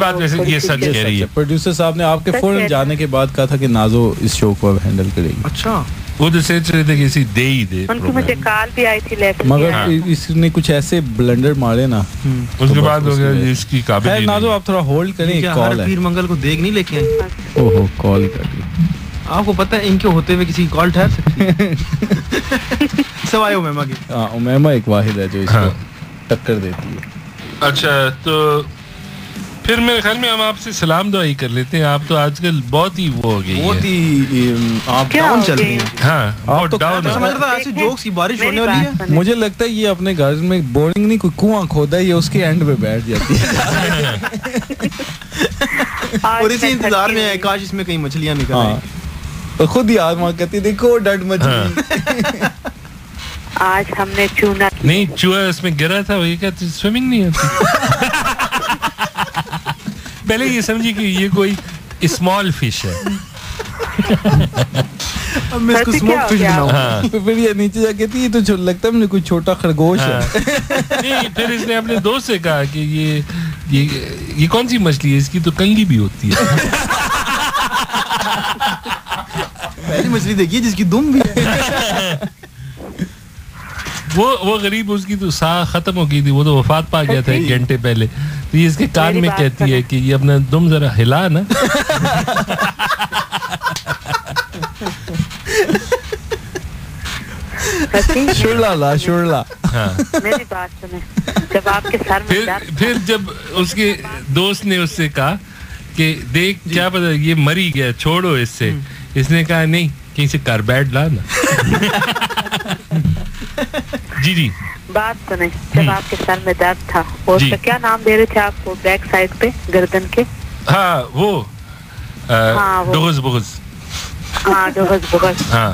یہ سچ کہہ رہی ہے۔ اچھا، پروڈیوسر صاحب نے آپ کے فوراً جانے کے بعد کہا تھا کہ نازو اس شو کو اب ہینڈل کرے گی۔ اچھا۔ وہ تو سوچ رہے تھے کہ اسی دے ہی دے ان کی مجھے کال بھی آئی تھی مگر ہاں۔ اس نے کچھ ایسے بلنڈر مارے نا۔ اس کے بعد ہو گیا اس کی قابل نازو آپ تھوڑا ہولڈ کریں ایک کال ہے۔ پیر منگل کو دیکھ نہیں لے کے کال کر دی۔ آپ کو پتہ ہے ان کے ہوتے ہوئے کسی کی کال ٹھہر سکتی سوائے امیمہ کی ہاں امیمہ ایک واحد ہے جو اس ہاں۔ کو ٹکر دیتی ہے۔ اچھا تو پھر میرے خیال میں ہم آپ سے سلام دعائی کر لیتے ہیں۔ آپ تو آج کل بہت ہی وہ ہو گئی بہت ہی آپ ڈاؤن چل رہی ہیں؟ ہاں بہت ڈاؤن آج سے جوکس کی بارش ہونے والی ہے۔ مجھے لگتا ہے یہ اپنے گارڈن میں بورنگ نہیں کوئی کنواں کھودا یہ اس کے اینڈ پہ بیٹھ جاتی ہے۔ اور اسی انتظار میں ہے کاش اس میں کئی مچھلیاں نکل ہاں۔ آئیں۔ خود ہی آدما کہتی دیکھو ڈٹ مچھلی۔ ہاں۔ آج ہم نے چونا نہیں چوہا اس میں گرا تھا وہ یہ کہتے سوئمنگ نہیں آتی پہلے یہ سمجھی کہ یہ کوئی اسمال فش ہے۔ ہاں۔ پھر یہ نیچے جا کے یہ تو لگتا ہے کوئی چھوٹا خرگوش ہے۔ ہاں۔ پھر اس نے اپنے دوست سے کہا کہ یہ یہ کون سی مچھلی ہے؟ اس کی تو کنگی بھی ہوتی ہے۔ پہلی مچھلی دیکھیے جس کی دم بھی ہے۔ وہ وہ غریب اس کی تو سا ختم ہو گئی تھی وہ تو وفات پا گیا تھا ایک گھنٹے پہلے۔ تو یہ اس کے کان میں کہتی ہے کہ یہ اپنا دم ذرا ہلا نا۔ ہاں۔ پھر جب اس کے دوست نے اس سے کہا کہ دیکھ کیا پتا یہ مری گیا چھوڑو اس سے۔ اس نے کہا نہیں کہیں سے کار بیٹھ لا نا۔ جی جی۔ بات سنیں جب آپ کے سر میں درد تھا۔ اور جی۔ کیا نام دے رہے تھے آپ کو بیک سائڈ پہ گردن کے؟ ہاں وہ بغز ہاں بغز ہاں، ہاں۔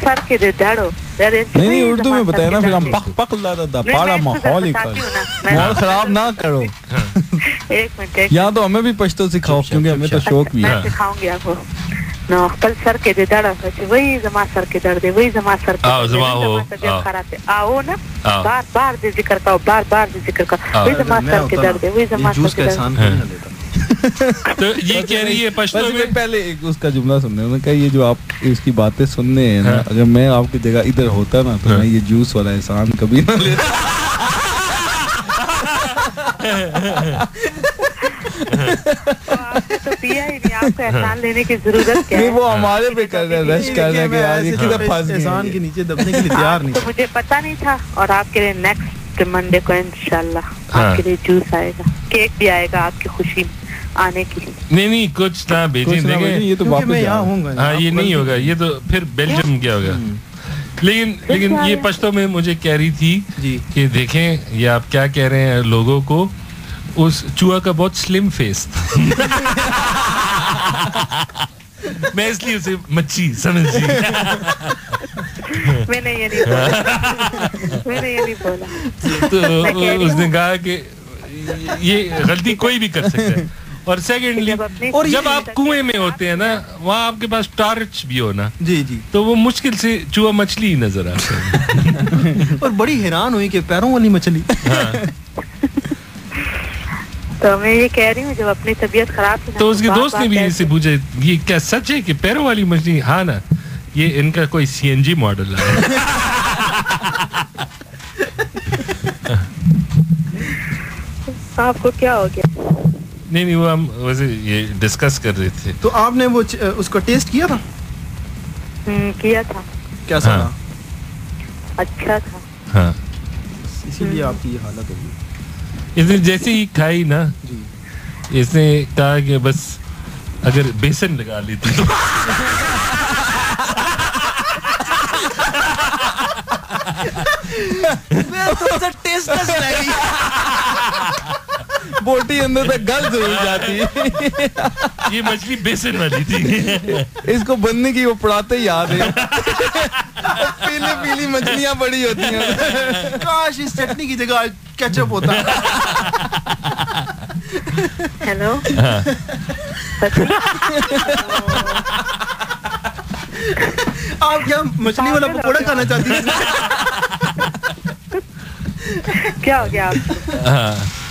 سر کے دے نہیں نہیں اردو میں بتایا نا پھر ہم پک پک پاڑا ماحول ہی کر۔ خراب نہ کرو۔ ایک منٹ تو ہمیں بھی پشتو سکھاؤ کیونکہ ہمیں تو شوق بھی ہے۔ سکھاؤں گی آپ کو۔ نو خپل سر کې د زما سر کې درد دی زما سر زما هو خراب دی. او نه؟ بار بار ذکر کاو بار بار ذکر کاو زما سر کې درد دی زما سر کې تو یہ کہہ رہی ہے پشتو میں۔ پہلے اس کا جملہ سننے انہوں نے کہا یہ جو آپ اس کی باتیں سننے ہیں نا ہاں۔ اگر میں آپ کی جگہ ادھر ہوتا نا تو ہاں۔ میں یہ جوس والا احسان کبھی نہ لیتا۔ تو پیا ہی نہیں آپ کو احسان لینے کی ضرورت کیا وہ ہمارے پہ کر رہے رش کر رہے کہ احسان کے نیچے دبنے کے لیے تیار نہیں تو مجھے پتہ نہیں تھا اور آپ کے لیے نیکسٹ منڈے کو انشاءاللہ آپ ہاں۔ کے لیے جوس آئے گا۔ کیک بھی آئے گا آپ کی خوشی آنے کی نہیں نہیں کچھ نہ بھیجیں یہ تو واپس یہاں ہوں۔ گا۔ ہاں یہ نہیں ہوگا یہ تو پھر بیلجیم کیا؟ ہوگا؟ لیکن لیکن یہ پشتوں میں مجھے کہہ رہی تھی جی۔ کہ دیکھیں یہ آپ کیا کہہ رہے ہیں لوگوں کو؟ اس چوہا کا بہت سلم فیس میں اس لیے اسے مچھی سمجھ تو اس نے کہا کہ یہ غلطی کوئی بھی کر سکتا ہے۔ اور سیکنڈلی اور جب آپ کنویں میں ہوتے ہیں نا وہاں آپ کے پاس ٹارچ بھی ہونا جی جی۔ تو وہ مشکل سے چوہا مچھلی نظر آتا ہے۔ اور بڑی حیران ہوئی کہ پیروں والی مچھلی۔ ہاں۔ تو میں یہ کہہ رہی ہوں جب اپنی طبیعت خراب تو اس کے دوست نے بھی اسے پوچھا یہ کیا سچ ہے کہ پیروں والی مچھلی ہاں نا یہ ان کا کوئی سی این جی ماڈل ہے۔ آپ کو کیا ہو گیا؟ نہیں نہیں وہ ہم ویسے یہ ڈسکس کر رہے تھے۔ تو آپ نے وہ اس کو ٹیسٹ کیا تھا؟ کیا تھا؟ کیا ہاں۔ اچھا تھا۔ ہاں۔ اسی لیے آپ کی یہ حالت اس نے جیسے ہی کھائی نا جی۔ اس نے کہا کہ بس اگر بیسن لگا لیتی تو۔ ٹیسٹ بوٹی اندر تک گل ضرور جاتی۔ ہے یہ مچھلی بیسن والی تھی۔ اس کو بننے کی وہ پڑھاتے یاد ہے۔ پیلی پیلی مچھلیاں بڑی ہوتی ہیں۔ کاش اس چٹنی کی جگہ کیچپ ہوتا۔ ہیلو۔ آپ کیا مچھلی والا پکوڑا کھانا چاہتی ہیں؟ کیا ہو گیا آپ؟ ہاں۔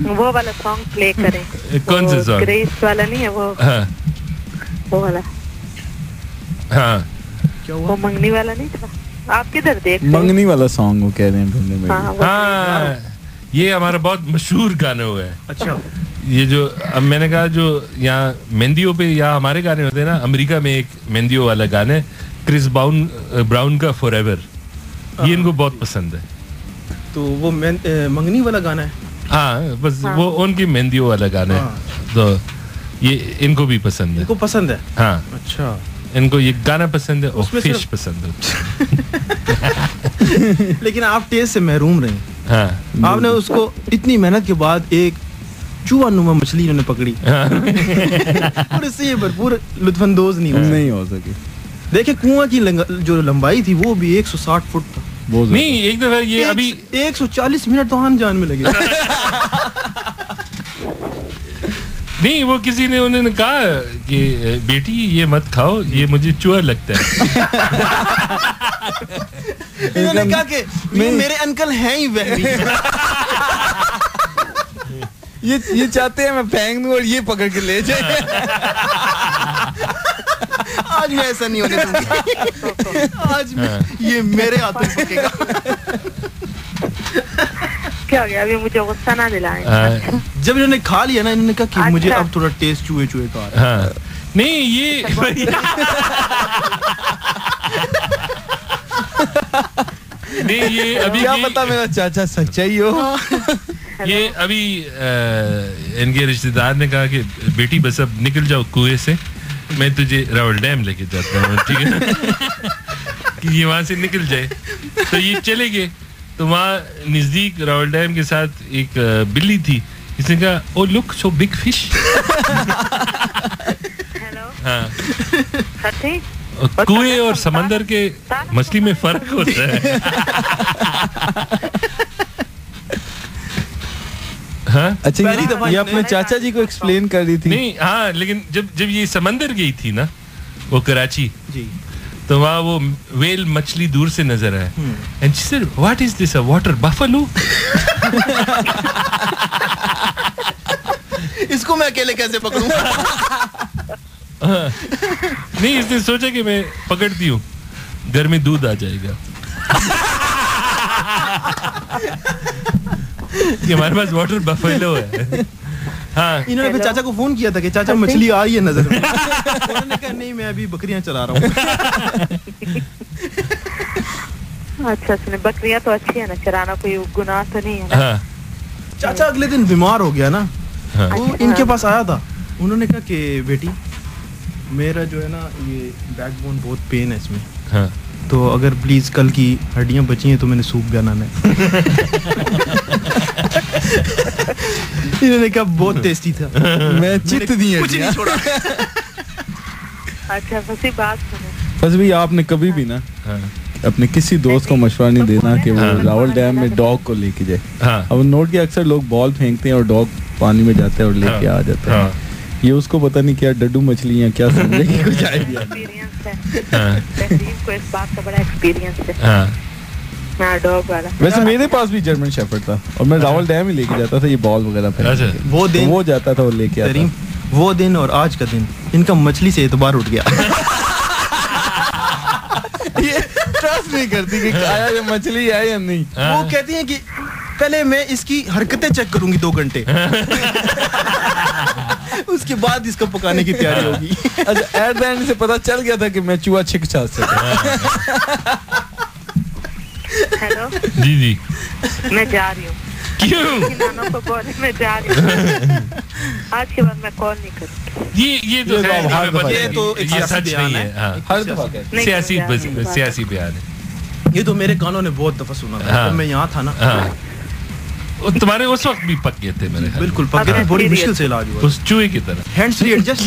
وہ والا سانگ پلے کریں۔ کون سا سانگ گریس والا نہیں ہے وہ ہاں۔ وہ والا۔ ہاں۔ وہ منگنی والا نہیں تھا؟ منگنی والا سانگ وہ کہہ رہے ہیں ہاں،, ہاں یہ ہمارا بہت مشہور گانے ہوئے اچھا۔ یہ جو اب میں نے کہا جو یہاں مہندیوں پہ یا ہمارے گانے ہوتے ہیں نا امریکہ میں ایک مہندیوں والا گانے کرس باؤن براؤن کا فور ایور یہ ان کو بہت پسند ہے۔ تو وہ منگنی والا گانا ہے؟ ہاں بس ہاں۔ وہ ان کی مہندیوں والا گانا ہے۔ ہاں۔ تو یہ ان کو بھی پسند ہے۔ ان کو پسند ہے؟ ہاں۔ اچھا۔ ان کو یہ گانا پسند ہے اور فش پسند ہے۔ لیکن آپ ٹیسٹ سے محروم رہے ہاں۔ آپ نے اس کو اتنی محنت کے بعد ایک چوہا نما مچھلی انہوں نے پکڑی۔ اور اس سے یہ بھرپور لطف اندوز نہیں ہو سکی دیکھیں کنواں کی جو لمبائی تھی وہ بھی ایک سو ساٹھ فٹ تھا۔ نہیں ایک دفعہ یہ ابھی ایک سو چالیس منٹ تو ہم جان میں لگے۔ نہیں وہ کسی نے انہوں نے کہا کہ بیٹی یہ مت کھاؤ یہ مجھے چوہا لگتا ہے۔ انہوں نے کہا کہ میرے انکل ہیں ہی یہ چاہتے ہیں میں پھینک دوں اور یہ پکڑ کے لے جائیں آج میں ایسا نہیں ہونے دوں گی۔ آج ہاں۔ یہ میرے ہاتھوں پکے گا۔ کیا ابھی مجھے غصہ نہ دلائیں۔ ہاں۔ جب انہوں نے کھا لیا نا انہوں نے کہا کہ اچھا۔ مجھے اب تھوڑا ٹیسٹ چوہے چوہے کا رہا ہاں۔ نہیں یہ نہیں یہ ابھی کیا پتا میرا چاچا سچائی ہو۔ یہ ابھی ان کے رشتے دار نے کہا کہ بیٹی بس اب نکل جاؤ کنویں سے۔ میں تجھے راول ڈیم لے کے جاتا ہوں ٹھیک ہے؟ کہ یہ وہاں سے نکل جائے۔ تو یہ چلے گئے۔ تو وہاں نزدیک راول ڈیم کے ساتھ ایک بلی تھی۔ اس نے کہا او لک سو بگ فش ہاں۔ کنویں اور سمندر کے مچھلی میں فرق ہوتا ہے۔ ہاں؟ اچھا یہ اپنے چاچا جی کو ایکسپلین کر دی تھی۔ نہیں ہاں لیکن جب جب یہ سمندر گئی تھی نا وہ کراچی جی۔ تو وہاں وہ ویل مچھلی دور سے نظر آئے۔ And sir what is this water buffalo اس کو میں اکیلے کیسے پکڑوں؟ ہاں۔ نہیں اس نے سوچا کہ میں پکڑتی ہوں۔ گھر میں دودھ آ جائے گا۔ یہ ہمارے پاس واٹر بفیلو ہے ہاں انہوں نے پھر چاچا کو فون کیا تھا کہ چاچا مچھلی آ رہی ہے نظر میں نے کہا نہیں میں ابھی بکریاں چلا رہا ہوں اچھا بکریاں تو اچھی ہے نا چرانا کوئی گناہ تو نہیں ہے چاچا اگلے دن بیمار ہو گیا نا ان کے پاس آیا تھا انہوں نے کہا کہ بیٹی میرا جو ہے نا یہ بیک بون بہت پین ہے اس میں تو اگر پلیز کل کی ہڈیاں بچی ہیں تو میں نے سوپ بھی بنانا ہے۔ انہوں نے کہا بہت ٹیسٹی تھا۔ میں چت دی اچھا بس بات فصیح بھی آپ نے کبھی بھی نا ہاں۔ اپنے کسی دوست کو مشورہ نہیں دینا ہاں۔ کہ وہ ہاں۔ راول ڈیم میں ڈاگ کو لے کے جائے۔ اب نوٹ کے اکثر لوگ بال پھینکتے ہیں اور ڈاگ پانی میں جاتے ہیں اور لے کے آ جاتے ہیں۔ یہ اس کو پتہ نہیں کیا ڈڈو مچھلی ہیں کیا سمجھے گی کچھ آئیڈیا ہے۔ ہاں۔ ہاں۔ ویسے میرے پاس بھی جرمن شیفرڈ تھا اور میں راول ڈیم ہی لے کے جاتا تھا یہ بال وغیرہ پہ اچھا، وہ دن وہ جاتا تھا اور لے کے آتا وہ دن اور آج کا دن ان کا مچھلی سے اعتبار اٹھ گیا۔ مچھلی ہے یا نہیں۔ ہاں۔ وہ کہتی ہیں کہ پہلے میں اس کی حرکتیں چیک کروں گی دو گھنٹے۔ اس کے بعد اس کو پکانے کی تیاری ہوگی۔ اچھا ایٹ بینڈ سے پتا چل گیا تھا کہ میں چوہا چھک چھا سکتا ہیلو۔ جی جی۔ میں جا رہی ہوں۔ سیاسی بیان ہے۔ یہ تو میرے کانوں نے بہت دفعہ سنا تھا۔ میں یہاں تھا نا تمہارے اس وقت بھی پک گئے تھے میرے بالکل پک گئے بڑی مشکل سے علاج ہوا۔ چوہے کی طرح۔ ہینڈ فری ایڈجسٹ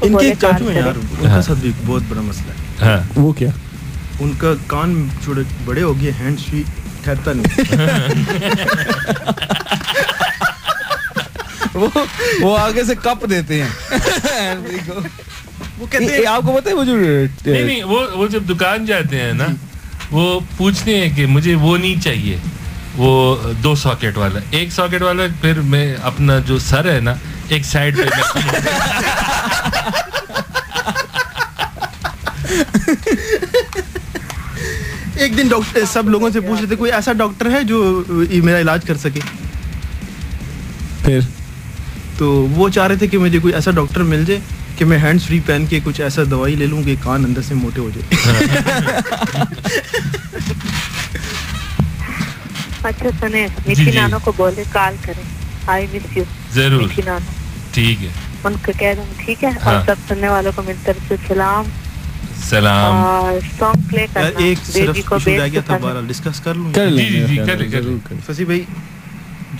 ان کے چاچو ہیں یار ان کا ہاں۔ بہت بڑا مسئلہ ہے۔ ہاں۔ وہ کیا؟ ان کا کان چھوڑے بڑے ہو گئے ہینڈ فری ٹھہرتا نہیں۔ وہ آگے سے کپ دیتے ہیں۔ وہ آپ کو پتہ ہے نہیں نہیں وہ جب دکان جاتے ہیں نا وہ پوچھتے ہیں کہ مجھے وہ نہیں چاہیے وہ دو ساکٹ والا۔ ایک ساکٹ والا پھر میں اپنا جو سر ہے نا ایک سائڈ پہ ایک دن ڈاکٹر سب لوگوں سے پوچھ رہے تھے کوئی ایسا ڈاکٹر ہے جو میرا علاج کر سکے؟ پھر؟ تو وہ چاہ رہے تھے کہ مجھے کوئی ایسا ڈاکٹر مل جائے۔ کہ میں ہینڈ فری پہن کے کچھ ایسا دوائی لے لوں کہ کان اندر سے موٹے ہو جائے۔ سلام۔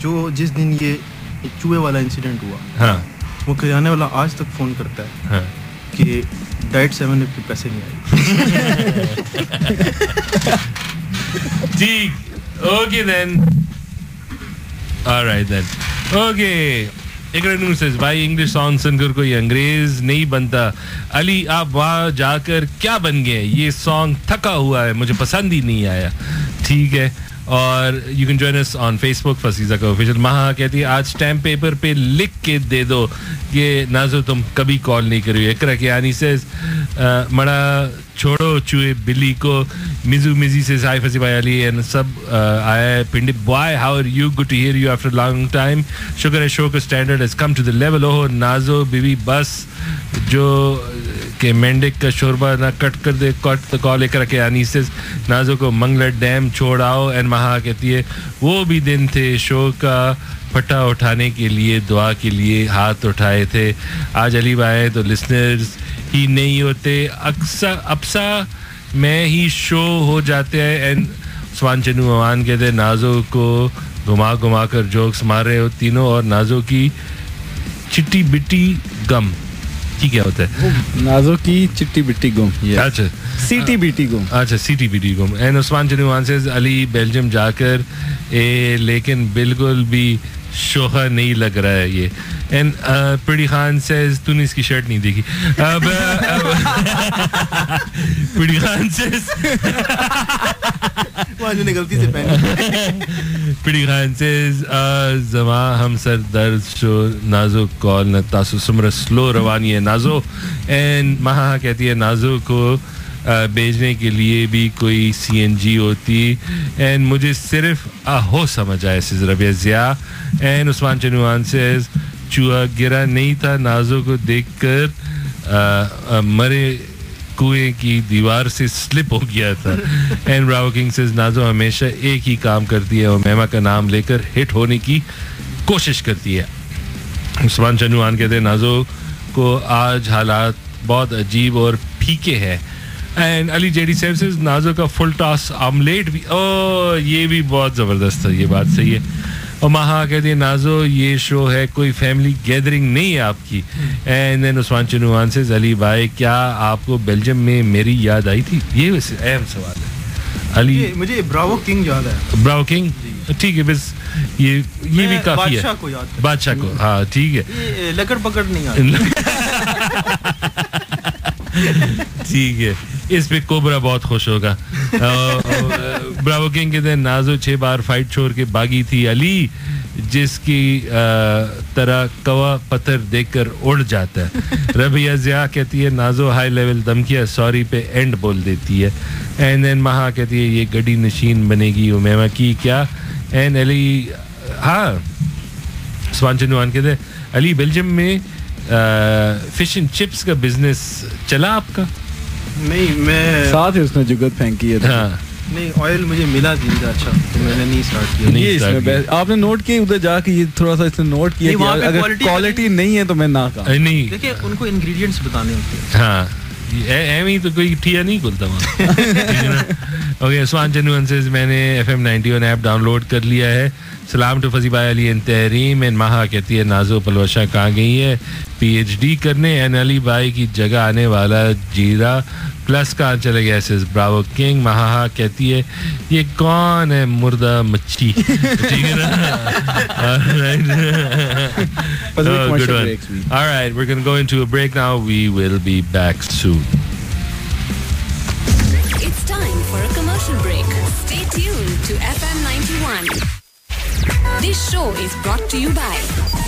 جو جس دن یہ چوہے والا انسیڈنٹ ہوا وہ کریانے والا آج تک فون کرتا ہے ہاں۔ کہ ڈائٹ سیون کے پیسے نہیں آئے۔ ٹھیک اوکے دین بھائی انگلش سانگ سن کر کوئی انگریز نہیں بنتا۔ علی آپ وہاں جا کر کیا بن گئے؟ یہ سانگ تھکا ہوا ہے مجھے پسند ہی نہیں آیا۔ ٹھیک ہے۔ اور you can join on Facebook فصیزہ کا آفیشیل ماہا کہتی ہے آج اسٹیمپ پیپر پہ لکھ کے دے دو کہ نازو تم کبھی کال نہیں کری ایک رکھیانی سے مڑا چھوڑو، چوہے بلی کو۔ مزو مزی سے سائف حسیب علی اینڈ سب آیا ہے boy how you good to hear you after long time شکر ہے شو کا standard is come to the level او نازو بی بی بس۔ جو کہ مینڈک کا شوربہ نہ کٹ کر دے، کٹ تو کال کر کے یعنی سے نازو کو منگلر ڈیم چھوڑاؤ اینڈ مہا کہتی ہے، وہ بھی دن تھے شو کا پھٹا اٹھانے کے لیے، دعا کے لیے ہاتھ اٹھائے تھے۔ آج علی بھائی تو لسنرز ہی نہیں ہوتے۔ اکثر اپسا میں ہی شو ہو جاتے ہیں۔ اینڈ سوان چنو موان کہتے ہیں، نازو کو گھما گھما کر جوکس مار رہے ہو تینوں اور نازو کی چٹی بٹی گم۔ کی کیا ہوتا ہے؟ نازو کی چٹی بٹی گم اچھا۔ C T B T gum. اچھا C T B T gum. And Usman چنوان سے علی بیلجیم جا کر اے لیکن بالکل بھی شوہر نہیں لگ رہا ہے یہ۔ اینڈ پڑی خان سیز تو نے اس کی شرٹ نہیں دیکھی اب پڑی خان سیز غلطی سے پڑی خان سیز زما ہم سر درد شو نازو کال نہ تاسو سمر سلو روانی ہے نازو. اینڈ مہا کہتی ہے نازو کو بیچنے کے لیے بھی کوئی سی این جی ہوتی۔ اینڈ مجھے صرف آہو سمجھ آئے سز ربیہ ضیاء اینڈ عثمان چنوان سے چوہا گرا نہیں تھا نازو کو دیکھ کر مرے کنویں کی دیوار سے سلپ ہو گیا تھا۔ اینڈ براو کنگ سیز نازو ہمیشہ ایک ہی کام کرتی ہے، اور میما کا نام لے کر ہٹ ہونے کی کوشش کرتی ہے۔ عثمان چنوان کہتے ہیں نازو کو آج حالات بہت عجیب اور پھیکے ہیں۔ اینڈ علی جے ڈی صاحب سے نازو کا فل ٹاس آملیٹ بھی او یہ بھی بہت زبردست تھا یہ بات صحیح ہے اور مہا کہتے ہیں نازو یہ شو ہے کوئی فیملی گیدرنگ نہیں ہے آپ کی اینڈ دین عثمان چنوان سے علی بھائی کیا آپ کو بیلجیم میں میری یاد آئی تھی یہ اہم سوال ہے علی مجھے براوو کنگ یاد ہے براؤ کنگ ٹھیک ہے بس یہ یہ بھی کافی ہے بادشاہ کو ہاں ٹھیک ہے لکڑ پکڑ نہیں ٹھیک ہے اس پہ کوبرا بہت خوش ہوگا۔ براو کنگ کہتے ہیں نازو چھ بار فائٹ چھوڑ کے باغی تھی علی، جس کی طرح کوا پتھر دیکھ کر اڑ جاتا ہے۔ ربیہ ضیاء کہتی ہے، نازو ہائی لیول دمکیا سوری پہ اینڈ بول دیتی ہے۔ اینڈ دین مہا کہتی ہے، یہ گڈی نشین بنے گی امیما کی کیا؟ اینڈ علی ہاں سوان چنوان کہتے ہیں، علی، بیلجیم میں فش اینڈ چپس کا بزنس چلا آپ کا؟ نہیں میں ساتھ ہی اس نے جگت پھینکی ہے ہاں۔ نہیں آئل مجھے ملا اچھا تو میں نے نہیں کیا۔ یہ اس میں آپ نے نوٹ کیا ادھر جا کے یہ تھوڑا سا اس نے نوٹ کیا نہیں، کہ وہاں پہ اگر quality- کوالٹی نہیں۔ ہے تو میں نہ کہا نہیں۔ دیکھیں ان کو انگریڈینٹس بتانے ہوتے ہیں۔ ہاں۔ ایم ہی تو کوئی ٹھیا نہیں کھلتا وہاں۔ اوکے عثمان چنوان سے میں نے F M ninety one app download کر لیا ہے سلام ٹو فضی بھائی علی تحریم این مہا کہتی ہے نازو پلوشا کہاں گئی ہے پی ایچ ڈی کرنے این علی بھائی کی جگہ آنے والا جیرا پلس کہاں چلے گیا ایسے براو کنگ مہا کہتی ہے یہ کون ہے مردہ مچھی ٹھیک ہے نا بس ایک Oh, commercial good one. breaks بھی. All right, we're going to go into a to FM 91. This show is brought to you by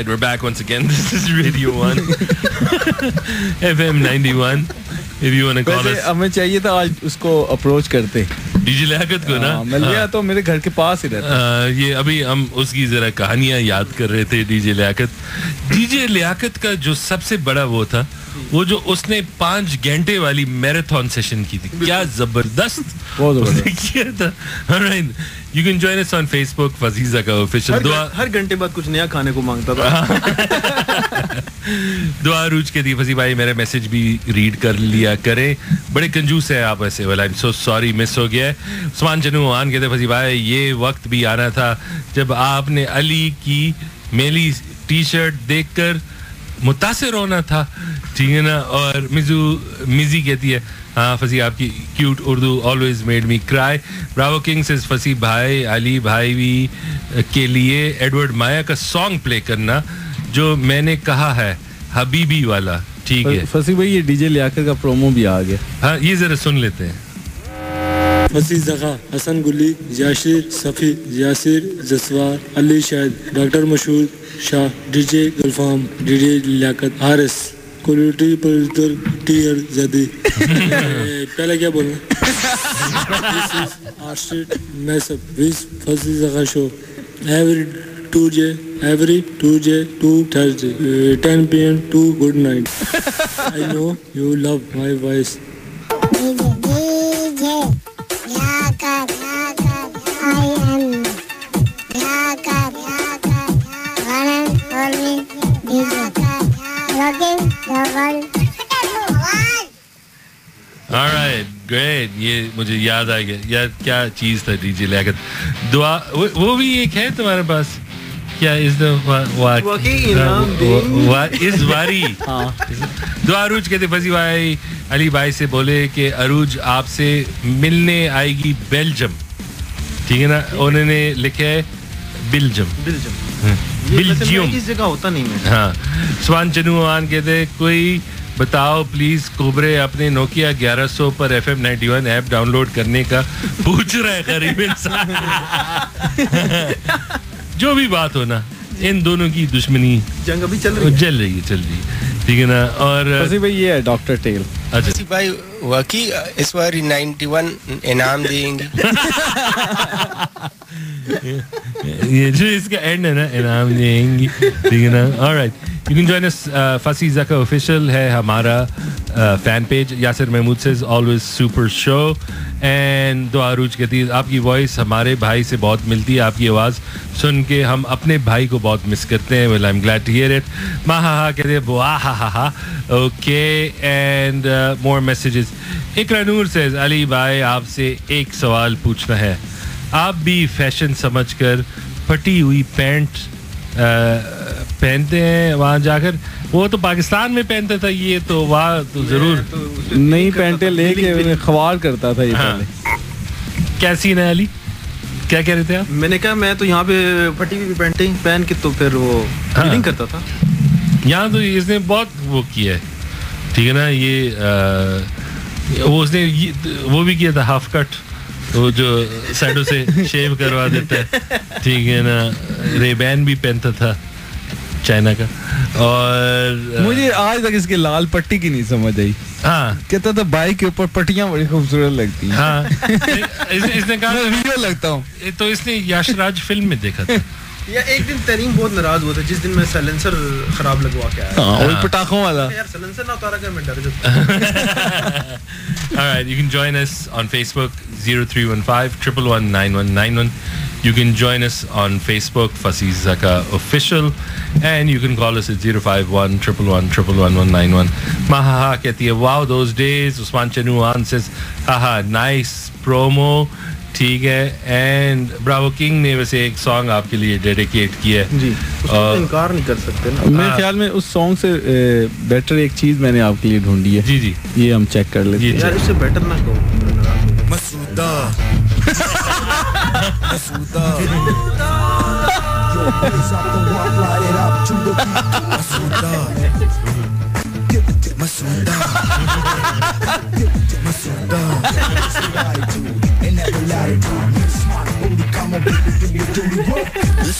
right, we're back once again. This is Radio 1, FM 91. If you want to call us. ہمیں چاہیے تھا آج اس کو approach کرتے D G لیاقت کو نا ہاں، مل گیا تو میرے گھر کے پاس ہی رہتا یہ ابھی ہم اس کی ذرا کہانیاں یاد کر رہے تھے ڈی جے لیاقت ڈی جے لیاقت کا جو سب سے بڑا وہ تھا وہ جو اس نے پانچ گھنٹے والی میراتھن سیشن کی تھی۔ کیا زبردست؟ کیا تھا you can join us on Facebook کا دعا ہر گھنٹے بعد کچھ نیا کھانے کو مانگتا تھا۔ دعا روج کے دی فضی بھائی میرے میسج بھی ریڈ کر لیا کریں۔ بڑے کنجوس ہیں آپ ایسے والا۔ سو سوری مس ہو گیا ہے۔ عثمان چنو آن کہتے فضی بھائی یہ وقت بھی آنا تھا۔ جب آپ نے علی کی میلی ٹی شرٹ دیکھ کر متاثر ہونا تھا۔ ٹھیک ہے نا اور مزو مزی کہتی ہے ہاں فصیح آپ کی cute Urdu always made me cry براو king سے فصیح بھائی علی بھائی بھی کے لیے ایڈورڈ مایا کا سانگ پلے کرنا جو میں نے کہا ہے حبیبی والا۔ ٹھیک ہے۔ فصیح بھائی یہ ڈی جے لیاقت کا پرومو بھی آ گیا ہاں یہ ذرا سن لیتے ہیں۔ پھنسی زخا حسن گلی، یاشر، Safi, Yasir, جسوار، Ali Shahid, doctor Mashhoor Shah, D J Gulfam, D J Liaquat Haris quality پر ٹیر زدی پہلے کیا بولنا؟ میں سب ویس پھنسی زخا show every Tuesday every Tuesday to Thurs ten P M to good night I know you love my voice great یہ مجھے یاد آ گیا. کیا چیز تھا؟ ڈی لیاقت. دعا وہ بھی ایک ہے تمہارے پاس؟ کیا واری۔ دعا عروج کہتے فضی بھائی علی بھائی سے بولے کہ عروج آپ سے ملنے آئے گی بیلجم ٹھیک ہے نا؟ انہوں نے لکھا ہے بلجم بلجم بلجیوم جگہ ہوتا نہیں ہاں۔ سوان چنوان کہتے کوئی بتاؤ پلیز کوبرے اپنے نوکیا گیارہ سو پر F M ninety one app download کرنے کا پوچھ رہا ہے غریب انسان۔ جو بھی بات ہو نا ان دونوں کی دشمنی جنگ ابھی چل رہی ہے۔ چل رہی ہے چل رہی ہے۔ ٹھیک ہے نا؟ اور بھائی یہ ہے ڈاکٹر ٹیل اچھا۔ بھائی واقعی اس بار نائنٹی ون انعام دیں گے۔ یہ جو اس کا اینڈ ہے نا انعام دیں گے۔ ٹھیک ہے نا؟ اور right you can join us Fasi Zaka کا آفیشیل ہے ہمارا fan page Yasir Mahmood says always super show and دو عروج کہتی ہے آپ کی وائس ہمارے بھائی سے بہت ملتی ہے آپ کی آواز سن کے ہم اپنے بھائی کو بہت مس کرتے ہیں well I am glad to hear it ماں ہاں ہاں کہتے ہیں واہ ہا ہا ہا okay and more messages Iqra Noor says Ali بھائی آپ سے ایک سوال پوچھنا ہے آپ بھی فیشن سمجھ کر پھٹی ہوئی پینٹ پہنتے ہیں وہاں جا کر۔ وہ تو پاکستان میں پہنتا تھا یہ تو وہاں تو ضرور۔ نہیں پہنتے لے کے خوار کرتا تھا یہ ہاں۔ کیسی نا علی؟ کیا کہہ رہے تھے آپ؟ میں نے کہا میں تو یہاں پہ پھٹی ہوئی پینٹیں پہن کے تو پھر وہ ہاں۔ فیلنگ کرتا تھا۔ یہاں تو اس نے بہت وہ کیا ہے۔ ٹھیک ہے نا یہ وہ اس نے وہ بھی کیا تھا ہاف کٹ۔ وہ جو سائڈوں سے شیو کروا دیتا ہے۔ ٹھیک ہے نا ریبین بھی پہنتا تھا۔ چائنا کا۔ اور مجھے آج تک اس کی لال پٹی کی نہیں سمجھ آئی۔ ہاں۔ کہتا تھا بائک کے اوپر پٹیاں بڑی خوبصورت لگتی ہیں۔ ہاں۔ اس نے کہا ویڈیو لگتا ہوں۔ تو اس نے یاش راج فلم میں دیکھا تھا۔ یا ایک دن تریم بہت ناراض ہوا تھا جس دن میں خراب لگوا کے آیا ہاں، پٹاخوں والا۔ یار نہ اتارا کر میں ڈر جاتا All right, you can join us on Facebook 0315 111 You can join us on Facebook, Fasi Zaka Official, and you can call us at 051 111 Mahaha kehti hai, wow, those days. Usman Chanuhan says, haha, nice promo. ٹھیک ہے and براو king نے ویسے ایک song آپ کے لیے dedicate کیا ہے جی انکار نہیں کر سکتے نا میرے خیال میں اس سانگ سے بیٹر ایک چیز میں نے آپ کے لیے ڈھونڈی ہے جی جی یہ ہم چیک کر لیتے ہیں یار اس سے بیٹر نہ کہو مسعودہ Suda. Masuda. Masuda.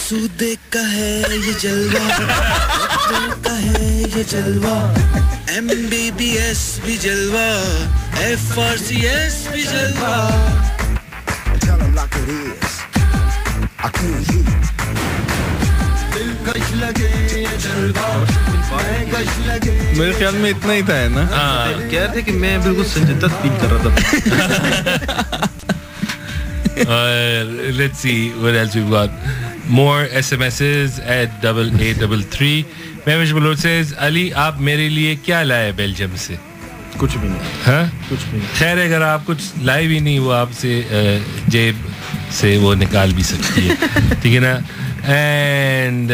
سودے کا ہے یہ جلوہ کا ہے یہ جلوہ ایم بی بی ایس بھی جلوہ ایف آر سی ایس بھی جلوہ میرے خیال میں اتنا ہی تھا نا؟ ہاں، کہہ رہے کہ میں بالکل سنجیدہ فیل کر رہا تھا۔ آپ میرے لیے کیا لائے بیلجیم سے? کچھ بھی نہیں۔ ہاں؟ کچھ بھی خیر اگر آپ کچھ لائے بھی نہیں ہوا آپ سے جیب سے وہ نکال بھی سکتی ہے۔ ٹھیک ہے نا؟ And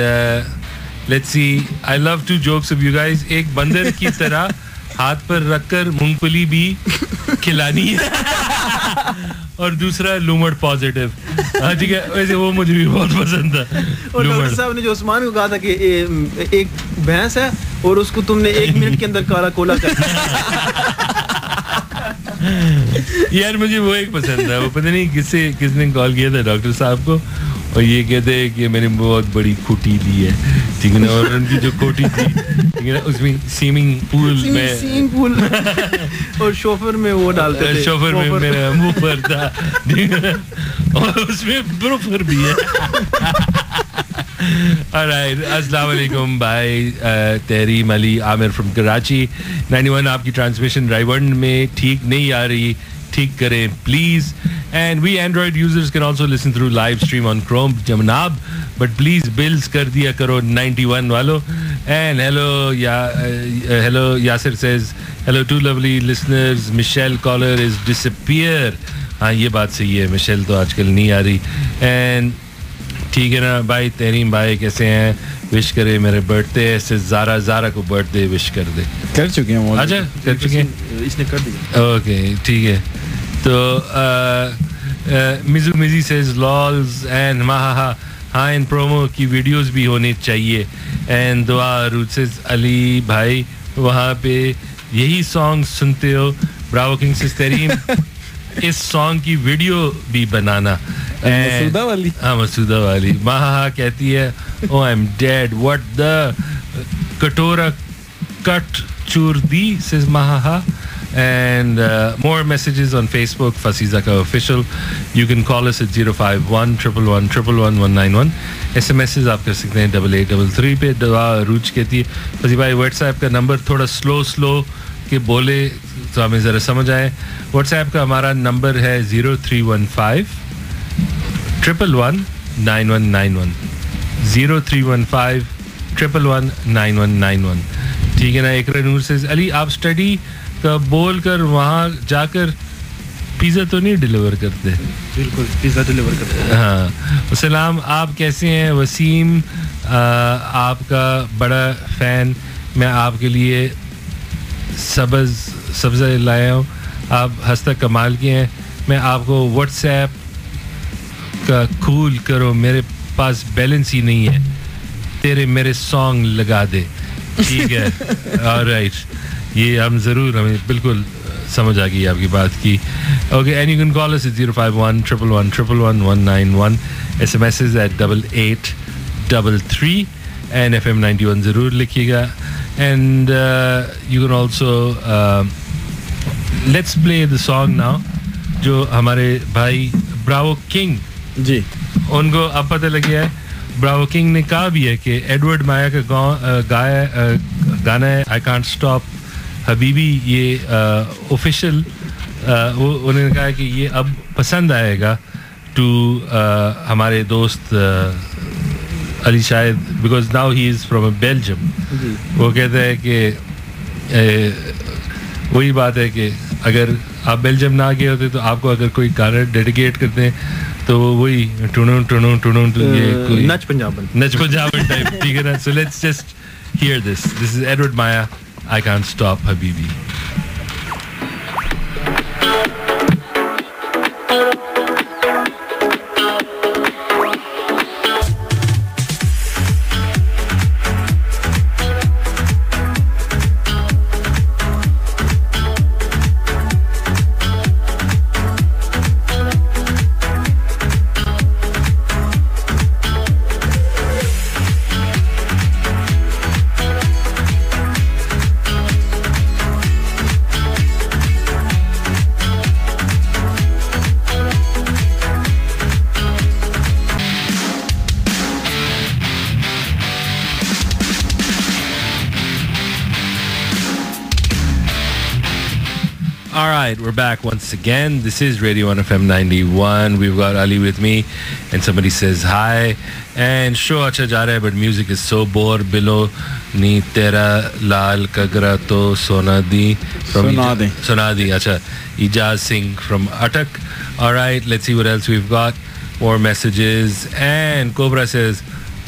let see I love to jokes of you guys ایک بندر کی طرح ہاتھ پر رکھ کر مونگ پھلی بھی کھلانی ہے۔ اور دوسرا لومڑ پازیٹو ہاں ٹھیک ہے ویسے وہ مجھے بھی بہت پسند تھا۔ اور ڈاکٹر صاحب نے جو عثمان کو کہا تھا کہ ایک بھینس ہے اور اس کو تم نے ایک منٹ کے اندر کالا کولا کر یار مجھے وہ ایک پسند ہے وہ پتہ نہیں کسے کس نے کال کیا تھا ڈاکٹر صاحب کو اور یہ کہتے ہیں کہ میں نے بہت بڑی کھوٹی لی ہے۔ ٹھیک ہے نا؟ اور ان کی جو کھوٹی تھی اس میں سیمنگ پول میں پول اور شوفر میں وہ ڈالتے تھے۔ شوفر میں میرا منہ پر تھا۔ اور اس میں بروفر بھی ہے۔ السلام علیکم بھائی Tahreem Ali Aamir from Karachi ninety one آپ کی ٹرانسمیشن ڈرائیورن میں ٹھیک نہیں آ رہی ٹھیک کریں please and we android users can also listen through live stream on chrome جمناب but please بلز کر دیا کرو نائنٹی ون والو اینڈ ہیلو یا hello Yasir says hello to lovely listeners Michelle caller is disappear ہاں یہ بات صحیح ہے مشیل تو آج کل نہیں آ رہی اینڈ ٹھیک ہے نا بھائی؟ تحریم بھائی کیسے ہیں؟ وش کرے میرے برتھ ڈے ایسے زارا زارا کو برتھ ڈے وش کر دے۔ کر چکے ہیں اچھا کر چکے ہیں۔ اس نے کر دیا۔ اوکے ٹھیک ہے۔ تو مزو مزی سیز لالز اینڈ ماہا ہاں ان پرومو کی ویڈیوز بھی ہونی چاہیے۔ اینڈ دعا روسز علی بھائی وہاں پہ یہی سانگ سنتے ہو۔ براو کنگ سز تحریم۔ اس سانگ کی ویڈیو بھی بنانا۔ مسودہ والی۔ ہاں مسودہ والی۔ ماں ہاں کہتی ہے oh I'm dead what the کٹورا کٹ چور دی says Maha and more messages on Facebook Fasi Zaka کا official you can call us zero five one triple one triple one one nine one SMSes آپ کر سکتے ہیں ڈبل ایٹ ڈبل تھری پہ دعا روج کہتی ہے فضی بھائی واٹس ایپ کا نمبر تھوڑا سلو سلو کہ بولے تو ہمیں ذرا سمجھ آئے۔ واٹس ایپ کا ہمارا نمبر ہے zero three one five triple one nine one nine one. Zero three one five triple one nine one nine one. ٹھیک ہے نا ایک نور سے علی آپ اسٹڈی کا بول کر وہاں جا کر پیزا تو نہیں ڈلیور کرتے؟ بالکل پیزا ڈلیور کرتے ہاں۔ سلام آپ کیسے ہیں؟ وسیم آپ کا بڑا فین۔ میں آپ کے لیے سبز سبز لایا ہوں۔ آپ ہستہ کمال کے ہیں۔ میں آپ کو واٹس ایپ کا کھول کرو میرے پاس بیلنس ہی نہیں ہے۔ تیرے میرے سانگ لگا دے۔ ٹھیک ہے۔ اور رائٹ یہ ہم ضرور ہمیں بالکل سمجھ آ گئی آپ کی بات کی۔ اوکے اینی گن call us zero five one triple one triple one one nine one S M S is at double eight double three and F M ninety one ضرور لکھیے گا. And you can also let's play the song now جو ہمارے بھائی براو king جی. ان کو اب پتہ لگ گیا ہے. براو کنگ نے کہا بھی ہے کہ ایڈورڈ مایا کا uh, گایا uh, گانا ہے آئی کانٹ اسٹاپ حبیبی یہ uh, آفیشیل وہ انہوں نے کہا کہ یہ اب پسند آئے گا ٹو ہمارے دوست Ali Shahid because now he is from Belgium وہ کہتے ہیں کہ وہی بات ہے کہ اگر آپ بیلجیم نہ گئے ہوتے تو آپ کو اگر کوئی گانا ڈیڈیکیٹ کرتے ہیں تو وہی ٹونو ٹونو ٹونو نچ پنجاب نچ پنجاب ٹائپ ٹھیک ہے نا؟ So let's just hear this this is Edward Maya I can't stop حبیبی back once again. This is Radio 1FM 91. We've got Ali with me, and somebody says hi. And show acha jare, but music is so bore below. Ni tera lal kagra to sonadi from Sonadi. Sonadi, acha. Ijaz Singh from Attak. All right, let's see what else we've got. More messages. And Cobra says,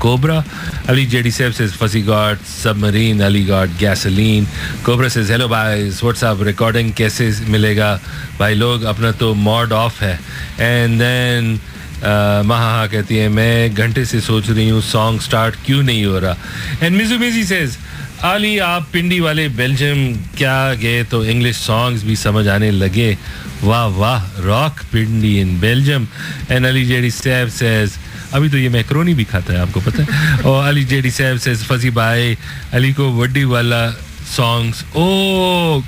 Cobra." Ali G D سیب says Fasi god submarine Ali god گیسلین cobra says hello بھائی WhatsApp recording کیسے ملے گا بھائی لوگ اپنا تو mood off ہے اینڈ دین مہا ہاں کہتی ہے میں گھنٹے سے سوچ رہی ہوں سانگ سٹارٹ کیوں نہیں ہو رہا اینڈ میزو میزی سیز علی آپ پنڈی والے بیلجیم کیا گئے تو انگلش سانگز بھی سمجھ آنے لگے واہ واہ rock Pindi in Belgium and Ali J D سیب سیز ابھی تو یہ میکرونی بھی کھاتا ہے آپ کو پتہ ہے۔ اور علی جیڈی صاحب سے فضی بھائی علی کو وڈی والا سانگس او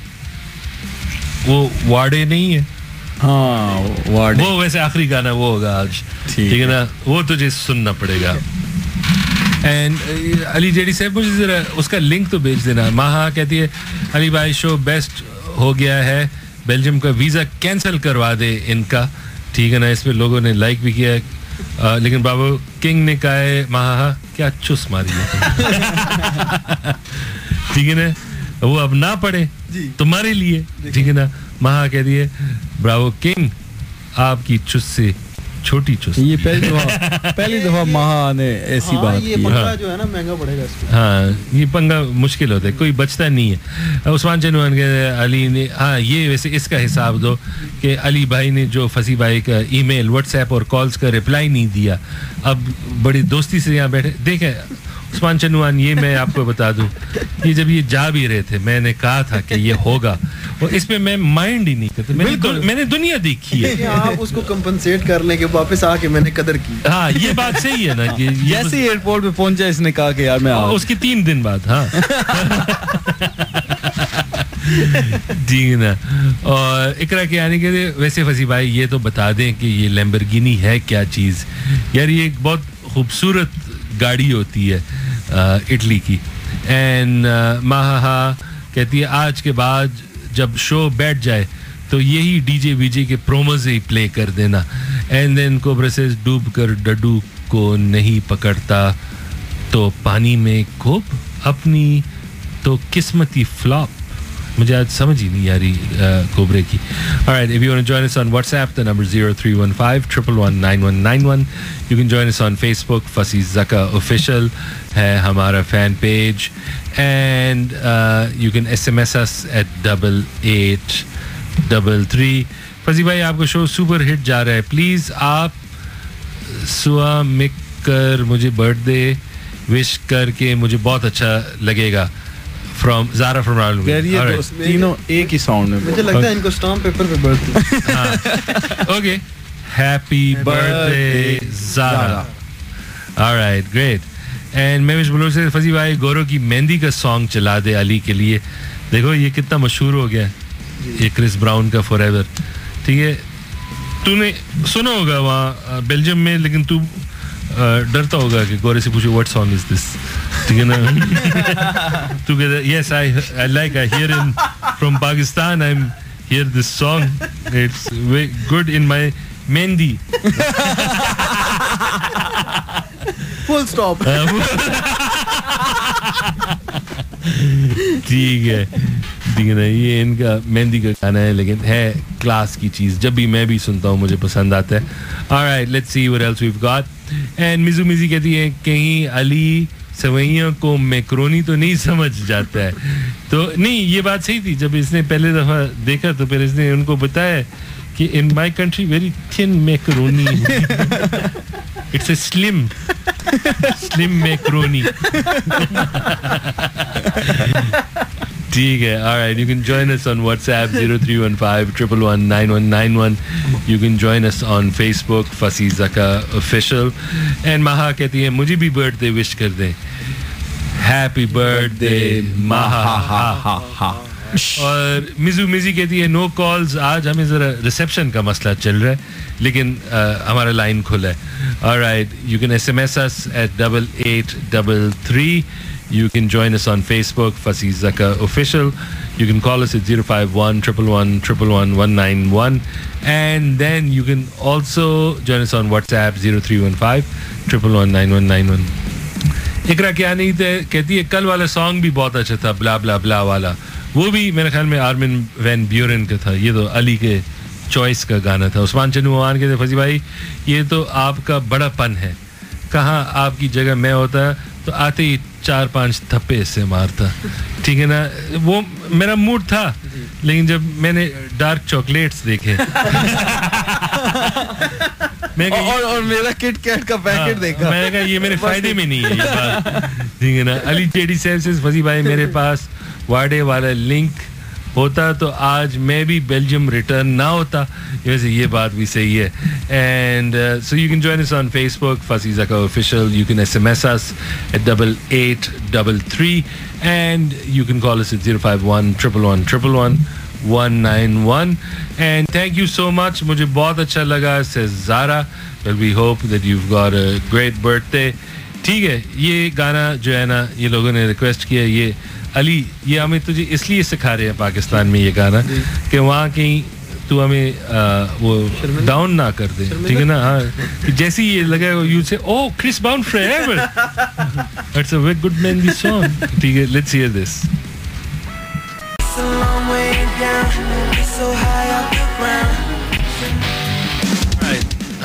وہ واڑے نہیں ہے ہاں وہ ویسے آخری گانا وہ ہوگا آج۔ ٹھیک ہے۔ نا؟ وہ تجھے سننا پڑے گا۔ علی جیڈی صاحب مجھے ذرا اس کا لنک تو بھیج دینا۔ ماہا کہتی ہے علی بھائی شو بیسٹ ہو گیا ہے۔ بیلجیم کا ویزا کینسل کروا دے ان کا۔ ٹھیک ہے نا؟ اس پہ لوگوں نے لائک بھی کیا۔ ہے لیکن بابو کنگ نے کہا ہے ماہا کیا چس ماری ٹھیک ہے نا؟ وہ اب نہ پڑھے جی۔ تمہارے لیے۔ ٹھیک ہے نا؟ ماہا کہہ دیے براو کنگ آپ کی چس سے چھوٹی چست یہ پہلی دفعہ پہلی دفعہ مہا نے ایسی ہاں، بات کی ہے۔ جو ہے نا مہنگا پڑے گا ہاں یہ پنگا مشکل ہوتا ہے کوئی بچتا نہیں ہے۔ عثمان جنوان کے علی نے ہاں یہ ویسے اس کا حساب دو کہ علی بھائی نے جو فسی بھائی کا ای میل واٹس ایپ اور کالز کا ریپلائی نہیں دیا۔ اب بڑی دوستی سے یہاں بیٹھے دیکھیں عثمان چنوان یہ میں آپ کو بتا دوں یہ جب یہ جا بھی رہے تھے میں نے کہا تھا کہ یہ ہوگا اور اس میں میں مائنڈ ہی نہیں کرتا۔ میں نے دنیا دیکھی ہے۔ یعنی آپ اس کو کمپنسیٹ کرنے کے واپس آ کے میں نے قدر کی۔ ہاں یہ بات صحیح ہے نا جیسے ہی ایئرپورٹ پہ پہنچا اس نے کہا کہ یار میں اس کی تین دن بعد ہاں۔ جی نا۔ اور اقرا کے آنے کے لیے ویسے فضی بھائی یہ تو بتا دیں کہ یہ لیمبرگینی ہے کیا چیز؟ یار یہ ایک بہت خوبصورت گاڑی ہوتی ہے اٹلی کی۔ اینڈ ماہا کہتی ہے، آج کے بعد جب شو بیٹھ جائے تو یہی ڈی جے وی جے کے پروموز ہی پلے کر دینا۔ اینڈ دین کو برسز ڈوب کر ڈڈو کو نہیں پکڑتا۔ تو پانی میں کوپ اپنی تو قسمتی فلاپ مجھے آج سمجھ ہی نہیں آ رہی کوبرے کی۔ Alright if you want to join us on whatsapp the number 0315 111 you can join us on facebook Fasi Zaka official ہے ہمارا fan page and you can S M S us at double eight double three Fazi بھائی، آپ کا شو super hit جا رہا ہے۔ Please آپ سوا مک کر مجھے برتھ ڈے وش کر کے مجھے بہت اچھا لگے گا۔ فرام زارا فرام راول یار یہ تینوں ایک ہی ساؤنڈ میں مجھے لگتا ہے ان کو سٹام پیپر پہ birth okay happy birthday Zara alright great and میں مش بلور سے فضی بھائی گورو کی مہندی کا سانگ چلا دے علی کے لیے دیکھو یہ کتنا مشہور ہو گیا یہ کرس براؤن کا فار ایور ٹھیک ہے تو نے سنا ہوگا وہاں بیلجیم میں لیکن تو ڈرتا ہوگا کہ گورے سے پوچھو what song is this together. together. Yes, I I like. I hear him from Pakistan. I hear this song. It's very good in my Mendi. Full stop. ٹھیک ہے ٹھیک ہے نا یہ ان کا مہندی کا گانا ہے لیکن ہے کلاس کی چیز جب بھی میں بھی سنتا ہوں مجھے پسند آتا ہے اور let's see what else we've got and مزو مزی کہتی ہے کہیں علی سوئیاں کو میکرونی تو نہیں سمجھ جاتا ہے۔ تو نہیں، یہ بات صحیح تھی۔ جب اس نے پہلے دفعہ دیکھا تو پھر اس نے ان کو بتایا کہ in my country very thin macaroni. It's a slim slim macaroni. ٹھیک ہے۔ Alright you can join us on WhatsApp zero three one five triple one nine one nine one you can join us on Facebook Fasi Zaka official and Maha کہتی ہے مجھے بھی birth day وش کر دیں happy birth day Maha اور مزو مزی کہتی ہے نو کالز آج ہمیں ذرا ریسیپشن کا مسئلہ چل رہا ہے لیکن ہمارا لائن کھلا ہے alright you can S M S us at double eight double three You can join us on Facebook, Fuzzy Zaka Official. You can call us at 051 191 And then you can also join us on WhatsApp 0315 1119191. Iqra کیا نہیں تھے کہتی ہے کل والا song بھی بہت اچھا تھا بلا بلا بلا والا وہ بھی میرے خیال میں آرمن وین بیورن کا تھا یہ تو علی کے چوائس کا گانا تھا عثمان چنو مومان کے تھے فضی بھائی یہ تو آپ کا بڑا پن ہے کہاں آپ کی جگہ میں ہوتا تو آتے ہی چار پانچ تھپے اس سے مارتا۔ ٹھیک ہے نا؟ وہ میرا موڈ تھا لیکن جب میں نے ڈارک چاکلیٹس دیکھے۔ اور میرا کٹ کیٹ کا پیکٹ ہاں، دیکھا۔ میں نے کہا یہ میرے فائدے میں نہیں ہے علی ہے نا؟ علی فضی بھائی میرے پاس واڈے والا لنک ہوتا تو آج میں بھی بیلجیم ریٹرن نہ ہوتا۔ ویسے یہ بات بھی صحیح ہے۔ And so you can join us on Facebook Fasi Zaka کا official you can S M S us double eight double three and you can call us zero five one triple one triple one one nine one and thank you so much مجھے بہت اچھا لگا سے Zara well we hope that you got great birthday ٹھیک ہے یہ گانا جو ہے نا یہ لوگوں نے ریکویسٹ کیا یہ علی یہ ہمیں تجھے اس لیے سکھا رہے ہیں پاکستان میں یہ گانا جی۔ کہ وہاں کہیں تو ہمیں وہ ڈاؤن نہ کر دے ٹھیک ہے نا؟ ہاں۔ جیسے یہ لگا یو سے او Chris bound forever it's a very good man the song ٹھیک ہے let's hear this So high.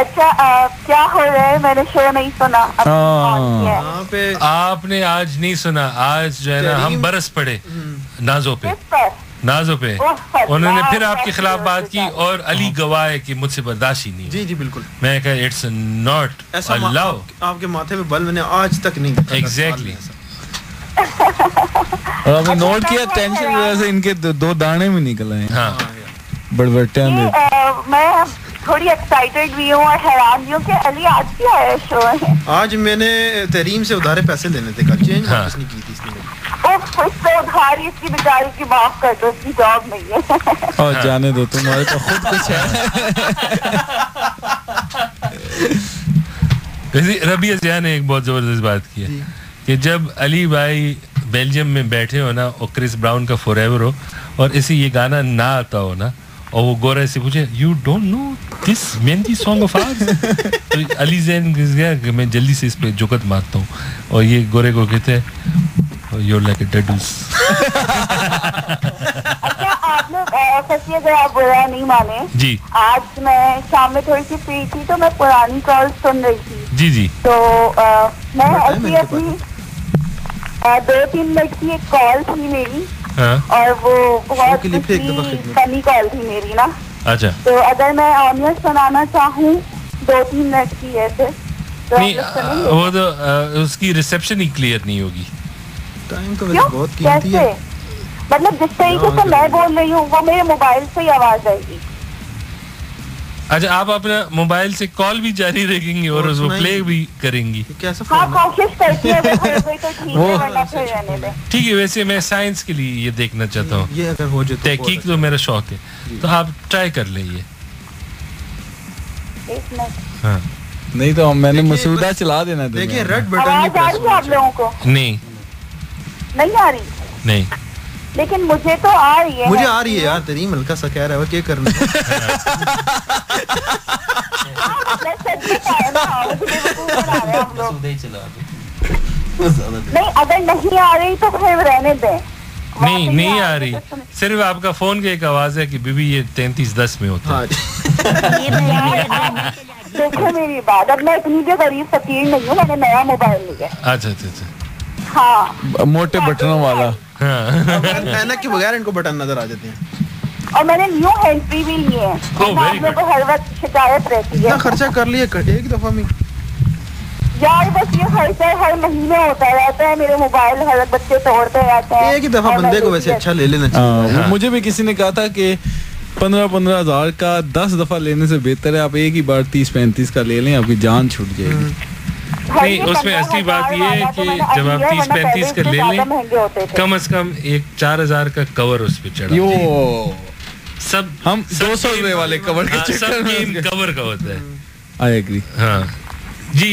اچھا کیا ہو رہا ہے؟ میں نے شو نہیں سنا۔ ہاں۔ آپ نے آج نہیں سنا۔ آج جو ہے نا ہم برس پڑے نازو پہ۔ نازو پہ۔ انہوں نے پھر آپ کے خلاف بات کی اور علی ہاں۔ گواہ ہے کہ مجھ سے برداشت ہی نہیں جی جی بالکل۔ میں کہا اٹس ناٹ اللہ۔ آپ کے ماتھے میں بل میں نے آج تک نہیں ایگزیکٹلی اچھا، نوٹ کیا ٹینشن ان کے دو دانے میں نکل آئے۔ ہاں۔, ہاں۔ بڑھ میں تھوڑی ایکسائٹیڈ بھی ہوں اور حیران بھی ہوں کہ علی آج کیا ہے شو ہے۔ آج میں نے تحریم سے ادھارے پیسے لینے تھے کل چینج واپس ہاں۔ نہیں کی تھی اس نے اور جانے دو تمہارے تو خود کچھ ہے۔ ربیع ضیاء نے ایک بہت زبردست بات کی ہے جی۔ کہ جب علی بھائی بیلجیم میں بیٹھے ہو نا اور کرس براؤن کا فور ایور ہو اور اسی یہ گانا نہ آتا ہو نا اور وہ گورا سے پوچھے you don't know this mehndi song of R Ali Zain گز گیا کہ میں جلدی سے اس پہ جوکت مارتا ہوں اور یہ گورے کو کہتے ہیں یور لائک اے ڈڈوس نہیں مانے جی آج میں شام میں تھوڑی سی فری تھی تو میں پرانی کال سن رہی تھی جی جی تو میں اپنی دو تین منٹ کی ایک کال تھی میری ہاں۔ اور وہ بہت کمی کال تھی میری نا۔ اچھا۔ تو اگر میں آمیت سنانا چاہوں دو تین منٹ کی ایسے وہ تو اس کی ریسپشن ہی کلیئر نہیں ہوگی۔ ٹائم تو بہت ہے۔ مطلب جس طریقے سے میں بول رہی ہوں وہ میرے موبائل سے ہی آواز آئے گی۔ اچھا آپ اپنا موبائل سے کال بھی جاری رکھیں گی اور اس کو پلے بھی کریں گی۔ وہ ٹھیک ہے ویسے میں سائنس کے لیے یہ دیکھنا چاہتا ہوں۔ تحقیق تو میرا شوق ہے۔ تو آپ ٹرائی کر لیں ہاں۔ یہ نہیں تو میں نے مسودہ چلا دینا دیکھیے ریڈ بٹن نہیں۔ نہیں۔ لیکن مجھے تو آ رہی ہے مجھے آ رہی ہے یار تیری ملکا سا کہہ رہا ہے کیا کرنا نہیں اگر نہیں آ رہی تو پھر رہنے دیں۔ نہیں نہیں آ رہی صرف آپ کا فون کی ایک آواز ہے کہ بیوی یہ تینتیس دس میں ہوتا ہے دیکھو میری بات۔ اب میں اتنی بھی غریب فقیر نہیں ہوں میں نے نیا موبائل لیا اچھا اچھا اچھا۔ ہاں۔ موٹے بٹنوں والا۔ ہاں۔ پہنا کے بغیر ان کو بٹن نظر آ جاتے ہیں۔ اور میں نے نیو ہینڈ فری بھی لیے oh, ہر وقت شکایت رہتی ہے۔ خرچہ کر ایک دفعہ میں۔ یار بس یہ خرچہ ہر مہینے ہوتا رہتا ہے۔ میرے موبائل ہر بچے توڑتے رہتے ہیں۔ ایک دفعہ بندے کو ویسے اچھا لے لینا چاہیے۔ ہاں، مجھے بھی کسی نے کہا تھا کہ پندرہ پندرہ ہزار کا دس دفعہ لینے سے بہتر ہے۔ آپ ایک ہی بار تیس پینتیس کا لے لیں آپ کی جان چھوٹ جائے گی۔ نہیں اس میں اصلی بات یہ ہے کہ جب آپ تیس پینتیس کا لے لیں کم از کم ایک چار ہزار کا کور اس پہ چڑھا سب ہم دو سو روپے والے کور ہاں، کا ہوتا ہے۔ آئی ہاں۔ جی۔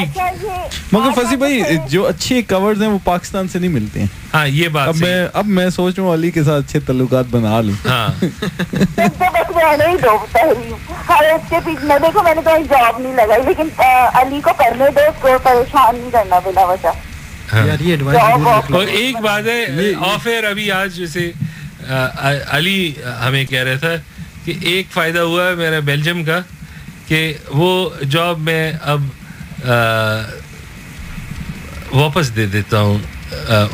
مگر فضی بھائی جو اچھے کورز ہیں وہ پاکستان سے نہیں ملتے ہیں۔ ہاں یہ بات اب میں اب میں سوچ رہا ہوں علی کے ساتھ اچھے تعلقات بنا لوں۔ ہاں۔ ایک ہاں۔ بات ہے آف ابھی آج جیسے علی ہمیں کہہ رہا تھا کہ ایک فائدہ ہوا ہے میرا بیلجیم کا کہ وہ جاب میں اب واپس دے دیتا ہوں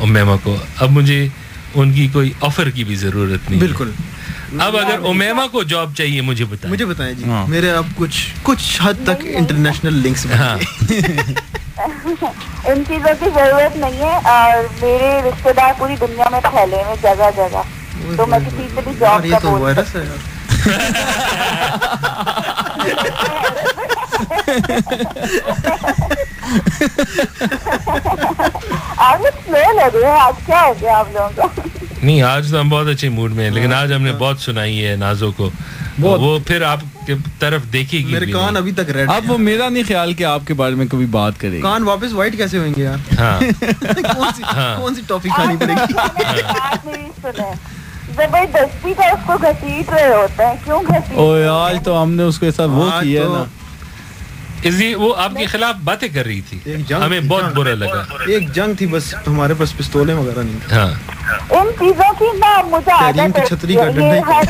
امیما کو۔ اب مجھے ان کی کوئی آفر کی بھی ضرورت نہیں بالکل۔ اب اگر امیما کو جاب چاہیے مجھے بتائیں۔ مجھے بتائیں جی۔ ہاں۔ میرے اب کچھ کچھ حد تک انٹرنیشنل لنکس ہاں۔ ان چیزوں کی ضرورت نہیں ہے اور میرے رشتے دار پوری دنیا میں پھیلے ہوئے جگہ جگہ۔ تو میں کسی سے بھی جاب کا بول نہیں آج تو ہم بہت اچھے موڈ میں ہیں لیکن آج ہم نے بہت سنائی ہے نازو کو۔ وہ پھر آپ کے طرف دیکھے گی میرے کان ابھی تک ریڈ اب وہ میرا نہیں خیال کہ آپ کے بارے میں کبھی بات کرے کان واپس وائٹ کیسے ہوئیں گے ہاں۔ کون سی ہاں۔ ٹاپک کھانی پڑے گی؟ آج تو ہم نے اس کو ایسا وہ کیا نا۔ اس وہ آپ کے خلاف باتیں کر رہی تھی۔ ہمیں بہت برا لگا۔ ایک جنگ تھی بس ہمارے پاس پستولیں وغیرہ نہیں تھی ہاں۔ ان چیزوں کی نا مجھے عادت ہے چھتری کا ڈنڈا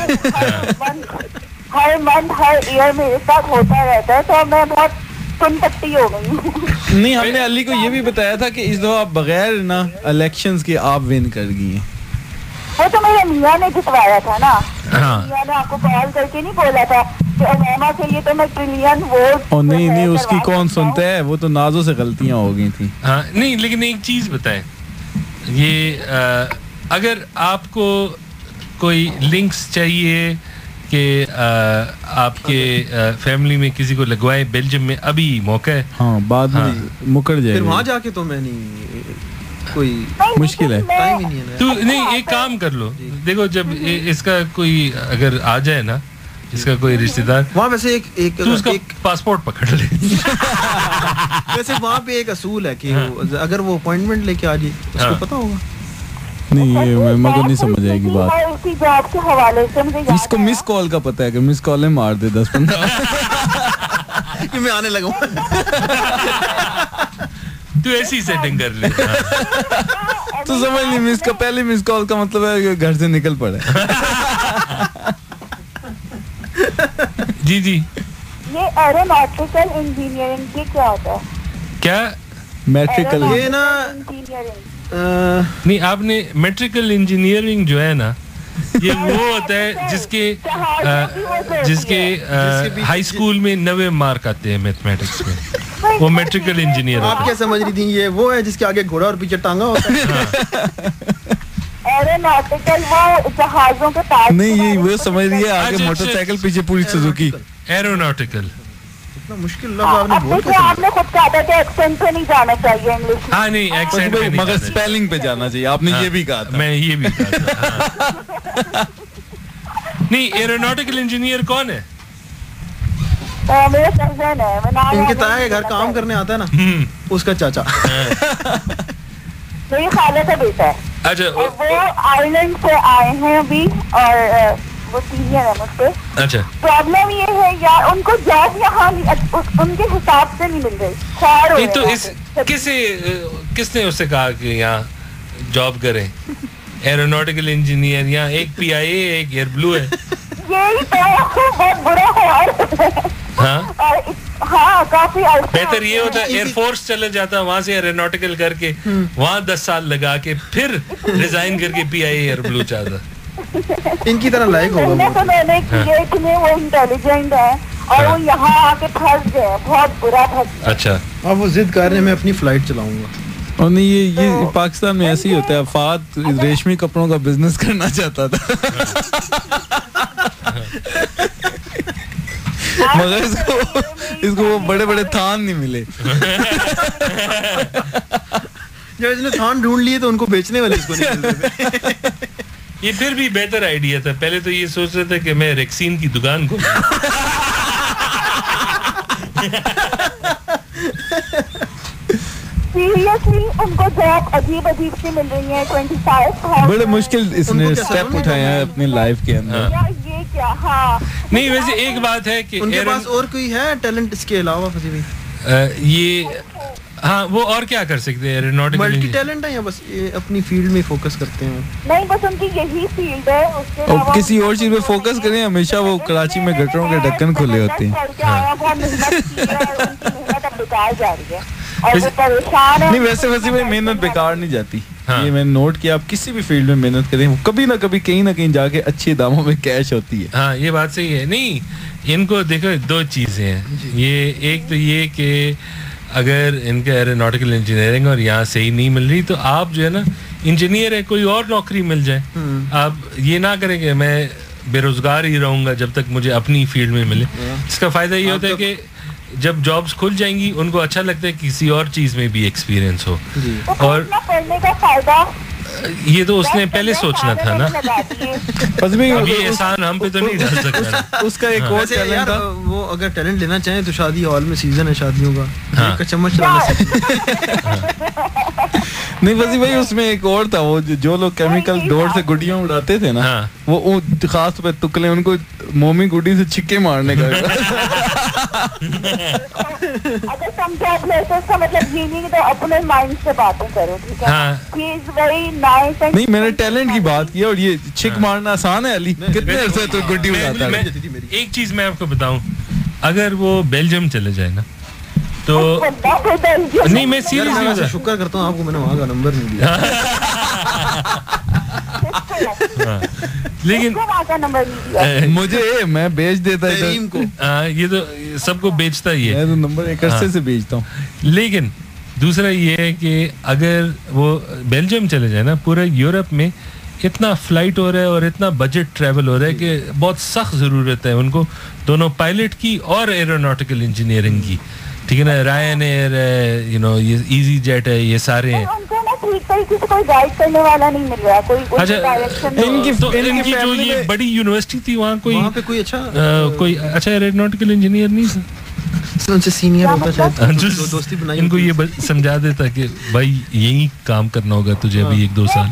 ہر منتھ ہر ایئر میں اس کا ہوتا رہتا ہے تو میں بہت نہیں ہم نے علی کو یہ بھی بتایا تھا کہ اس دفعہ بغیر نا الیکشن کے آپ ون کر گئی وہ تو میرے میاں نے جتوایا تھا نا۔ ہاں۔ میاں نے آپ کو کال کر کے نہیں بولا تھا تو میں ٹریلین نہیں نہیں اس کی کون سنتا ہے وہ تو نازوں سے غلطیاں ہو گئی تھیں۔ ہاں نہیں لیکن ایک چیز بتائیں۔ یہ اگر آپ کو کوئی لنکس چاہیے کہ آپ کے فیملی میں کسی کو لگوائے بیلجیم میں ابھی موقع ہے۔ ہاں بعد میں ہاں۔ مکر جائے پھر وہاں جا کے تو میں نہیں کوئی مشکل ہے۔ تو نہیں ایک کام کر لو۔ جی۔ دیکھو جب اس کا کوئی اگر آ جائے نا اس کا کوئی رشتے دار؟ وہاں ویسے ایک ایک پاسپورٹ پکڑ لے۔ ویسے وہاں پہ ایک اصول ہے کہ اگر وہ اپوائنٹمنٹ لے کے آ جائے اس کو ہاں۔ پتہ ہوگا۔ نہیں سمجھ آئے گی بات۔ اس کو مس کال کا پتا ہے کہ مس کال مار دے دس پندرہ میں آنے لگا تو ایسی سیٹنگ کر لے۔ تو سمجھ نہیں مس کا پہلی مس کال کا مطلب ہے کہ گھر سے نکل پڑے۔ جی جی۔ یہ میٹریکل انجینئرنگ کیا؟ میٹریکل نہیں آپ نے میٹریکل انجینئرنگ جو ہے نا یہ وہ ہوتا ہے جس کے جس کے ہائی اسکول میں نوے مارک آتے ہیں میتھمیٹکس میں۔ وہ میٹریکل انجینئر آپ کیا سمجھ رہی تھیں؟ یہ وہ ہے جس کے آگے گھوڑا اور پیچھے ٹانگا ہوتا ہے۔ ہاں۔ ایرونٹیکل وہ جہازوں کے پاس نہیں وہ سمجھ لیے آگے اچھا، اچھا، اچھا، موٹر سائیکل پیچھے پوری سزوکی ایرونٹیکل مشکل ہاں، پہ جانا چاہیے آپ نے یہ ہاں، بھی کہا میں یہ بھی ہاں۔ نہیں ایرونٹیکل انجینئر کون ہے؟ ان کے تایا گھر کام کرنے آتا ہے نا؟ اس کا چاچا۔ میری خالہ کا بیٹا ہے۔ اچھا وہ آئرلینڈ سے آئے ہیں ابھی اور وہ سینئر ہے مجھ سے اچھا۔ پرابلم یہ ہے یار ان کو جاب یہاں ان کے حساب سے نہیں مل رہی۔ تو اس کسی کس نے اسے کہا کہ یہاں جاب کریں؟ ایرونوٹیکل انجینئر یا ایک پی آئی اے ایک ایئر بلو ہے۔ یہی تو بہت برا ہاں؟ ہاں کافی بہتر یہ ہوتا ہے ایئر فورس چلے جاتا وہاں سے ایروناٹیکل کر کے وہاں دس سال لگا کے پھر ریزائن کر کے پی آئی ایئر بلو چاہتا ان کی طرح لائق ہوگا میں نے ہاں۔ کیا کہ وہ انٹیلیجنٹ ہے اور وہ ہاں۔ یہاں آ کے پھنس گئے بہت برا پھنس اچھا۔ اب وہ ضد کرنے میں اپنی فلائٹ چلاؤں گا۔ اور نہیں یہ یہ پاکستان میں ایسے ہی ہوتا ہے فات ریشمی کپڑوں کا بزنس کرنا چاہتا تھا۔ مگر اس کو اس کو وہ بڑے بڑے تھان نہیں ملے۔ جب اس نے تھان ڈھونڈ لیے تو ان کو بیچنے والے اس کو نہیں یہ پھر بھی بہتر آئیڈیا تھا۔ پہلے تو یہ سوچ رہے تھے کہ میں ریکسین کی دکان کو بڑے مشکل اس نے اسٹیپ اٹھایا ہے اپنی لائف کے اندر۔ نہیں ویسے ایک بات ہے کہ ان کے پاس اور کوئی ہے ٹیلنٹ اس کے علاوہ یہ ہاں وہ اور کیا کر سکتے ہیں ملٹی ٹیلنٹ ہیں یا بس اپنی فیلڈ میں فوکس کرتے ہیں؟ نہیں بس ان کی یہی فیلڈ ہے اور کسی اور چیز پہ فوکس کریں ہمیشہ وہ کراچی میں گٹروں کے ڈکن کھلے ہوتے ہیں۔ نہیں ویسے ویسے میں محنت بیکار نہیں جاتی۔ ہاں۔ یہ میں نوٹ کیا آپ کسی بھی فیلڈ میں محنت کریں کبھی نہ کبھی کہیں نہ کہیں جا کے اچھے داموں میں کیش ہوتی ہے۔ ہاں یہ بات صحیح ہے۔ نہیں ان کو دیکھو دو چیزیں ہیں۔ یہ ایک تو یہ کہ اگر ان کا ایروناٹیکل انجینئرنگ اور یہاں صحیح نہیں مل رہی تو آپ جو ہے نا انجینئر ہے کوئی اور نوکری مل جائے۔ آپ یہ نہ کریں کہ میں بے روزگار ہی رہوں گا جب تک مجھے اپنی فیلڈ میں ملے۔ اس کا فائدہ یہ ہوتا ہے کہ جب جابس کھل جائیں گی ان کو اچھا لگتا ہے کسی اور چیز میں بھی ایکسپیرینس ہو۔ جی۔ اور یہ تو اس نے پہلے سوچنا تھا نا۔ یہ احسان ہم پہ تو نہیں ڈال سکتا۔ اس کا ایک اور اچھا ٹیلنٹ تھا۔ وہ اگر ٹیلنٹ لینا چاہیں تو شادی ہال میں سیزن ہے شادیوں کا۔ ہاں۔ چمچ ڈالنا ہاں۔ نہیں بس بھائی اس میں ایک اور تھا وہ جو لوگ کیمیکل ڈور سے گڈیاں اڑاتے تھے نا وہ خاص طور پہ ٹکلے ان کو مومی گڈی سے چھکے مارنے کا نہیں میں نے ٹیلنٹ کی بات کی اور یہ چھک مارنا آسان ہے علی کتنے عرصے تو گڈی اڑاتا ایک چیز میں آپ کو بتاؤں اگر وہ بیلجیم چلے جائے نا تو نہیں میں سیریسلی شکر کرتا ہوں آپ کو میں نے وہاں کا نمبر نہیں دیا۔ ہاں۔ لیکن مجھے میں بیچ دیتا ہاں، یہ تو سب کو بیچتا ہی ہے۔ نمبر ایک عرصے ہاں۔ سے بیچتا ہوں۔ لیکن دوسرا یہ ہے کہ اگر وہ بیلجیم چلے جائیں نا پورے یورپ میں اتنا فلائٹ ہو رہا ہے اور اتنا بجٹ ٹریول ہو رہا ہے کہ بہت سخت ضرورت ہے ان کو۔ دونوں پائلٹ کی اور ایروناٹیکل انجینئرنگ کی۔ ٹھیک ہے نا رائن ایئر ہے یو نو یہ ایزی جیٹ ہے یہ سارے ہیں۔ انجینئر نہیں ان کو یہ سمجھا دیتا یہی کام کرنا ہوگا تجھے ابھی ایک دو سال۔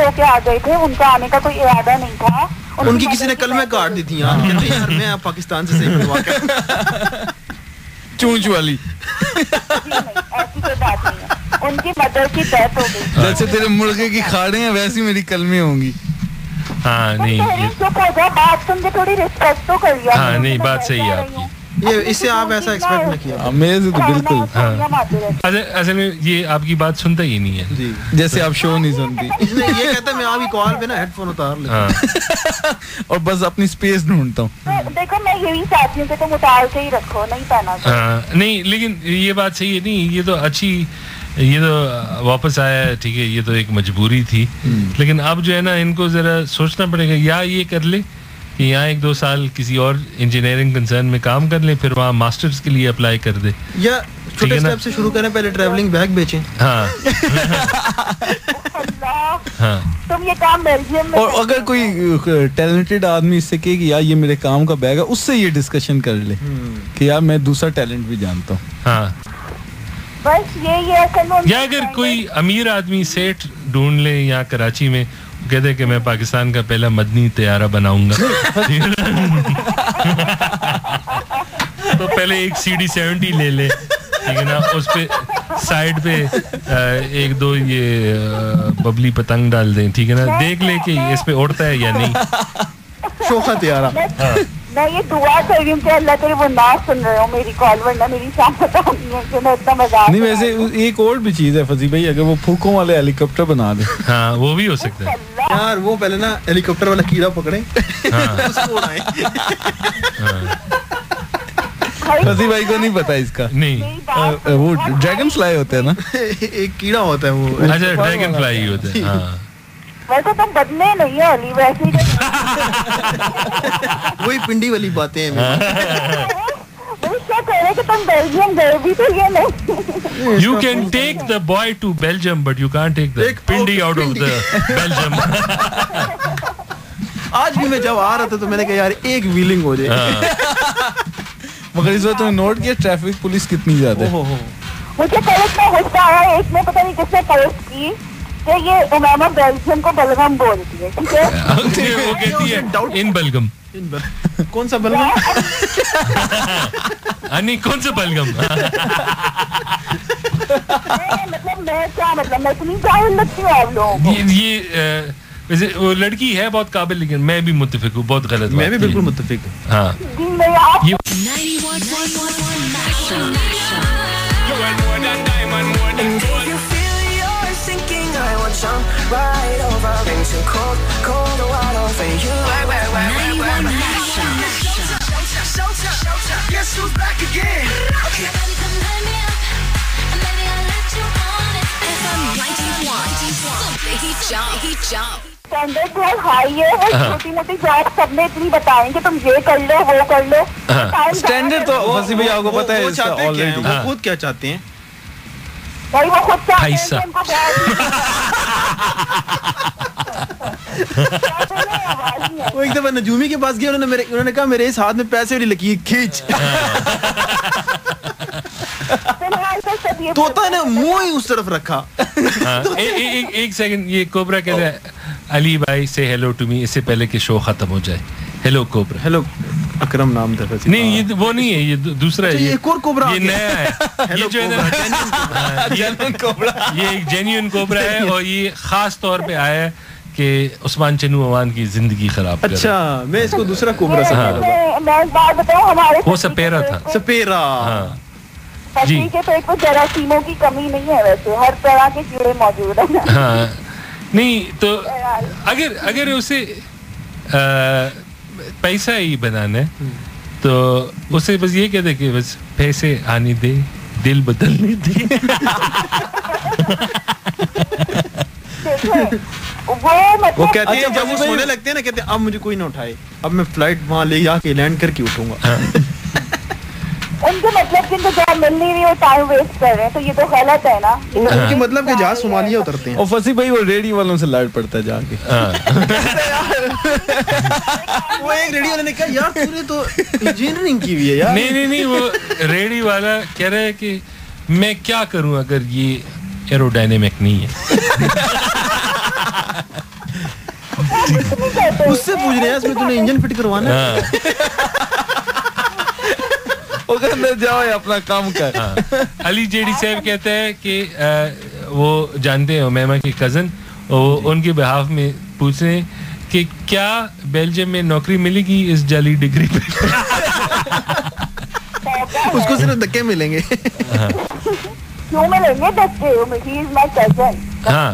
ہو کے آ گئے تھے ان کا آنے کا کوئی ارادہ نہیں تھا۔ ان کی کسی نے کلمہ کاٹ دی تھی میں پاکستان سے صحیح کر چونچ والی ان کی مدر کی ڈیتھ ہو گئی جیسے تیرے مرغے کی کھاڑے ہیں ویسی میری کلمیں ہوں گی ہاں نہیں بات تھوڑی ریسپیکٹ تو کر ہاں نہیں بات صحیح ہے آپ کی ہاں۔ یہ آپ کی بات سنتا ہی نہیں ہے۔ جیسے آپ شو نہیں سنتی۔ ہاں۔ اور بس اپنی ڈھونڈتا ہوں۔ ہاں۔ نہیں لیکن یہ بات صحیح ہے۔ نہیں یہ تو اچھی یہ تو واپس آیا ہے ٹھیک ہے۔ یہ تو ایک مجبوری تھی۔ لیکن اب جو ہے نا ان کو ذرا سوچنا پڑے گا۔ یا یہ کر لے۔ کہ یہاں ایک دو سال کسی اور انجینئرنگ کنسرن میں کام کر لیں پھر وہاں ماسٹرز کے لیے اپلائی کر دیں۔ یا چھوٹے سٹیپ سے شروع کریں پہلے ٹریولنگ بیگ بیچیں۔ ہاں۔, ہاں۔ تم یہ کام بیلجیم میں اور اگر کوئی ٹیلنٹڈ آدمی اس سے کہے کہ یار یہ میرے کام کا بیگ ہے اس سے یہ ڈسکشن کر لے کہ یار میں دوسرا ٹیلنٹ بھی جانتا ہوں۔ ہاں۔ بس یہ یا اگر کوئی امیر آدمی سیٹ ڈھونڈ لے یا کراچی میں کہتے کہ میں پاکستان کا پہلا مدنی طیارہ بناؤں گا۔ تو پہلے ایک سی ڈی سیونٹی لے لے ٹھیک ہے نا؟ اس پہ سائڈ پہ ایک دو یہ ببلی پتنگ ڈال دیں ٹھیک ہے نا؟ دیکھ لے کہ اس پہ اڑتا ہے یا نہیں۔ شوخا طیارہ۔ ہاں۔ میں یہ دعا کر رہی ہوں کہ اللہ تیرے وہ نہ سن رہے ہو میری کال ورنہ میری شام پتہ کہ میں اتنا مزاق نہیں ویسے ایک اور بھی چیز ہے فضی بھائی اگر وہ پھوکوں والے ہیلی کاپٹر بنا دیں ہاں وہ بھی ہو سکتا ہے۔ یار وہ پہلے نا ہیلی کاپٹر والا کیڑا پکڑے ہاں۔ ہاں۔ فضی بھائی کو نہیں پتا اس کا۔ نہیں۔ وہ ڈریگن فلائی ہوتا ہے نا۔ ایک کیڑا ہوتا ہے وہ۔ اچھا ڈریگن فلائی ہوتا ہے۔ ہاں۔ ویسے تم بدلے نہیں ہو علی ویسے وہی پنڈی والی باتیں ہیں you can take the boy to Belgium but you can't take the Pindi out of the Belgium آج بھی میں جب آ رہا تھا تو میں نے کہا یار ایک ویلنگ ہو جائے مگر اس وقت نوٹ کیا ٹریفک پولیس کتنی زیادہ ہے مجھے کالج میں ہوتا ہے ایک میں پتہ نہیں کس نے کی یہ اماما بیلجیم کو بلغم بولتی ہے ٹھیک ہے؟ ان بلغم۔ ہاں، کون سا بلغم؟ نہیں کون سا بلغم؟ مطلب میں کیا مطلب میں لگتی ہوں آپ یہ لڑکی ہے بہت قابل لیکن میں بھی متفق ہوں بہت غلط میں بھی بالکل متفق ہوں۔ ہاں۔ gonna jump right over into cold, cold water for you. Wait, wait, wait, wait, wait, wait. Guess who's back again? جاؤ جاؤ جاؤ ہائی ہے چھوٹی موٹی جاب سب نے اتنی بتائیں کہ تم یہ کر لو وہ کر لو اسٹینڈرڈ تو کو پتا ہے خود کیا چاہتے ہیں بھائی وہ خود پیسہ وہ ایک دفعہ نجومی کے پاس گئے انہوں نے انہوں نے کہا میرے اس ہاتھ میں پیسے والی لکیر کھینچ۔ توتا نے منہ ہی اس طرف رکھا۔ ہاں، ایک سیکنڈ یہ کوبرا کہہ رہا ہے علی بھائی سے ہیلو ٹو می اس سے پہلے کہ شو ختم ہو جائے۔ ہیلو کوبرا ہیلو اکرم نام تھا نہیں یہ وہ نہیں ہے یہ دوسرا ہے اچھا، ایک اور کوبرا یہ نیا ہے۔ یہ جو ہے نا یہ ایک جینیون کوبرا ہے اور یہ خاص طور پہ آیا ہے کہ عثمان چنو اوان کی زندگی خراب اچھا میں اس کو دوسرا کوبرا سمجھا ہاں۔ وہ سپیرا تھا۔ سپیرا۔ ہاں۔ جی۔ تو جراثیموں کی کمی نہیں ہے ویسے ہر طرح کے کیڑے موجود ہیں۔ ہاں۔ نہیں تو اگر اگر اسے پیسہ ہی بنانا ہے۔ تو اسے بس یہ کہتے کہ بس پیسے آنے دے دل بدلنے دے۔ وہ کہتے ہیں جب وہ اچھا، سونے لگتے ہیں نا کہتے ہیں اب مجھے کوئی نہ اٹھائے۔ اب میں فلائٹ وہاں لے جا کے لینڈ کر کے اٹھوں گا۔ ہاں۔ ان کے مطلب کہ ان کو جاب مل نہیں رہی وہ ٹائم ویسٹ کر رہے ہیں تو یہ تو غلط ہے نا۔ ان کے ہاں۔ مطلب کہ جہاں سومالیہ اترتے ہیں۔ اور فصیح بھائی وہ ریڈی والوں سے لائٹ پڑتا ہے جا کے۔ ہاں۔ وہ ایک ریڈی والے نے کہا یار تو نے تو انجینئرنگ کی ہوئی ہے یار۔ نہیں نہیں نہیں وہ ریڈی والا کہہ رہا ہے کہ میں کیا کروں اگر یہ ایرو ڈائنیمک نہیں ہے؟ اس سے پوچھ رہے ہیں اس میں تو نے انجن فٹ کروانا ہے۔ ہاں۔ جاؤ اپنا کام کر۔ ہاں۔ علی جی صاحب کہتے ہیں کہ وہ جانتے ہیں میما کی کزن ان کے بحاف میں پوچھ رہے ہیں کہ کیا بیلجیم میں نوکری ملے گی اس جعلی ڈگری پہ؟ اس کو صرف دکے ملیں گے۔ ہاں۔ ڈگری ہاں۔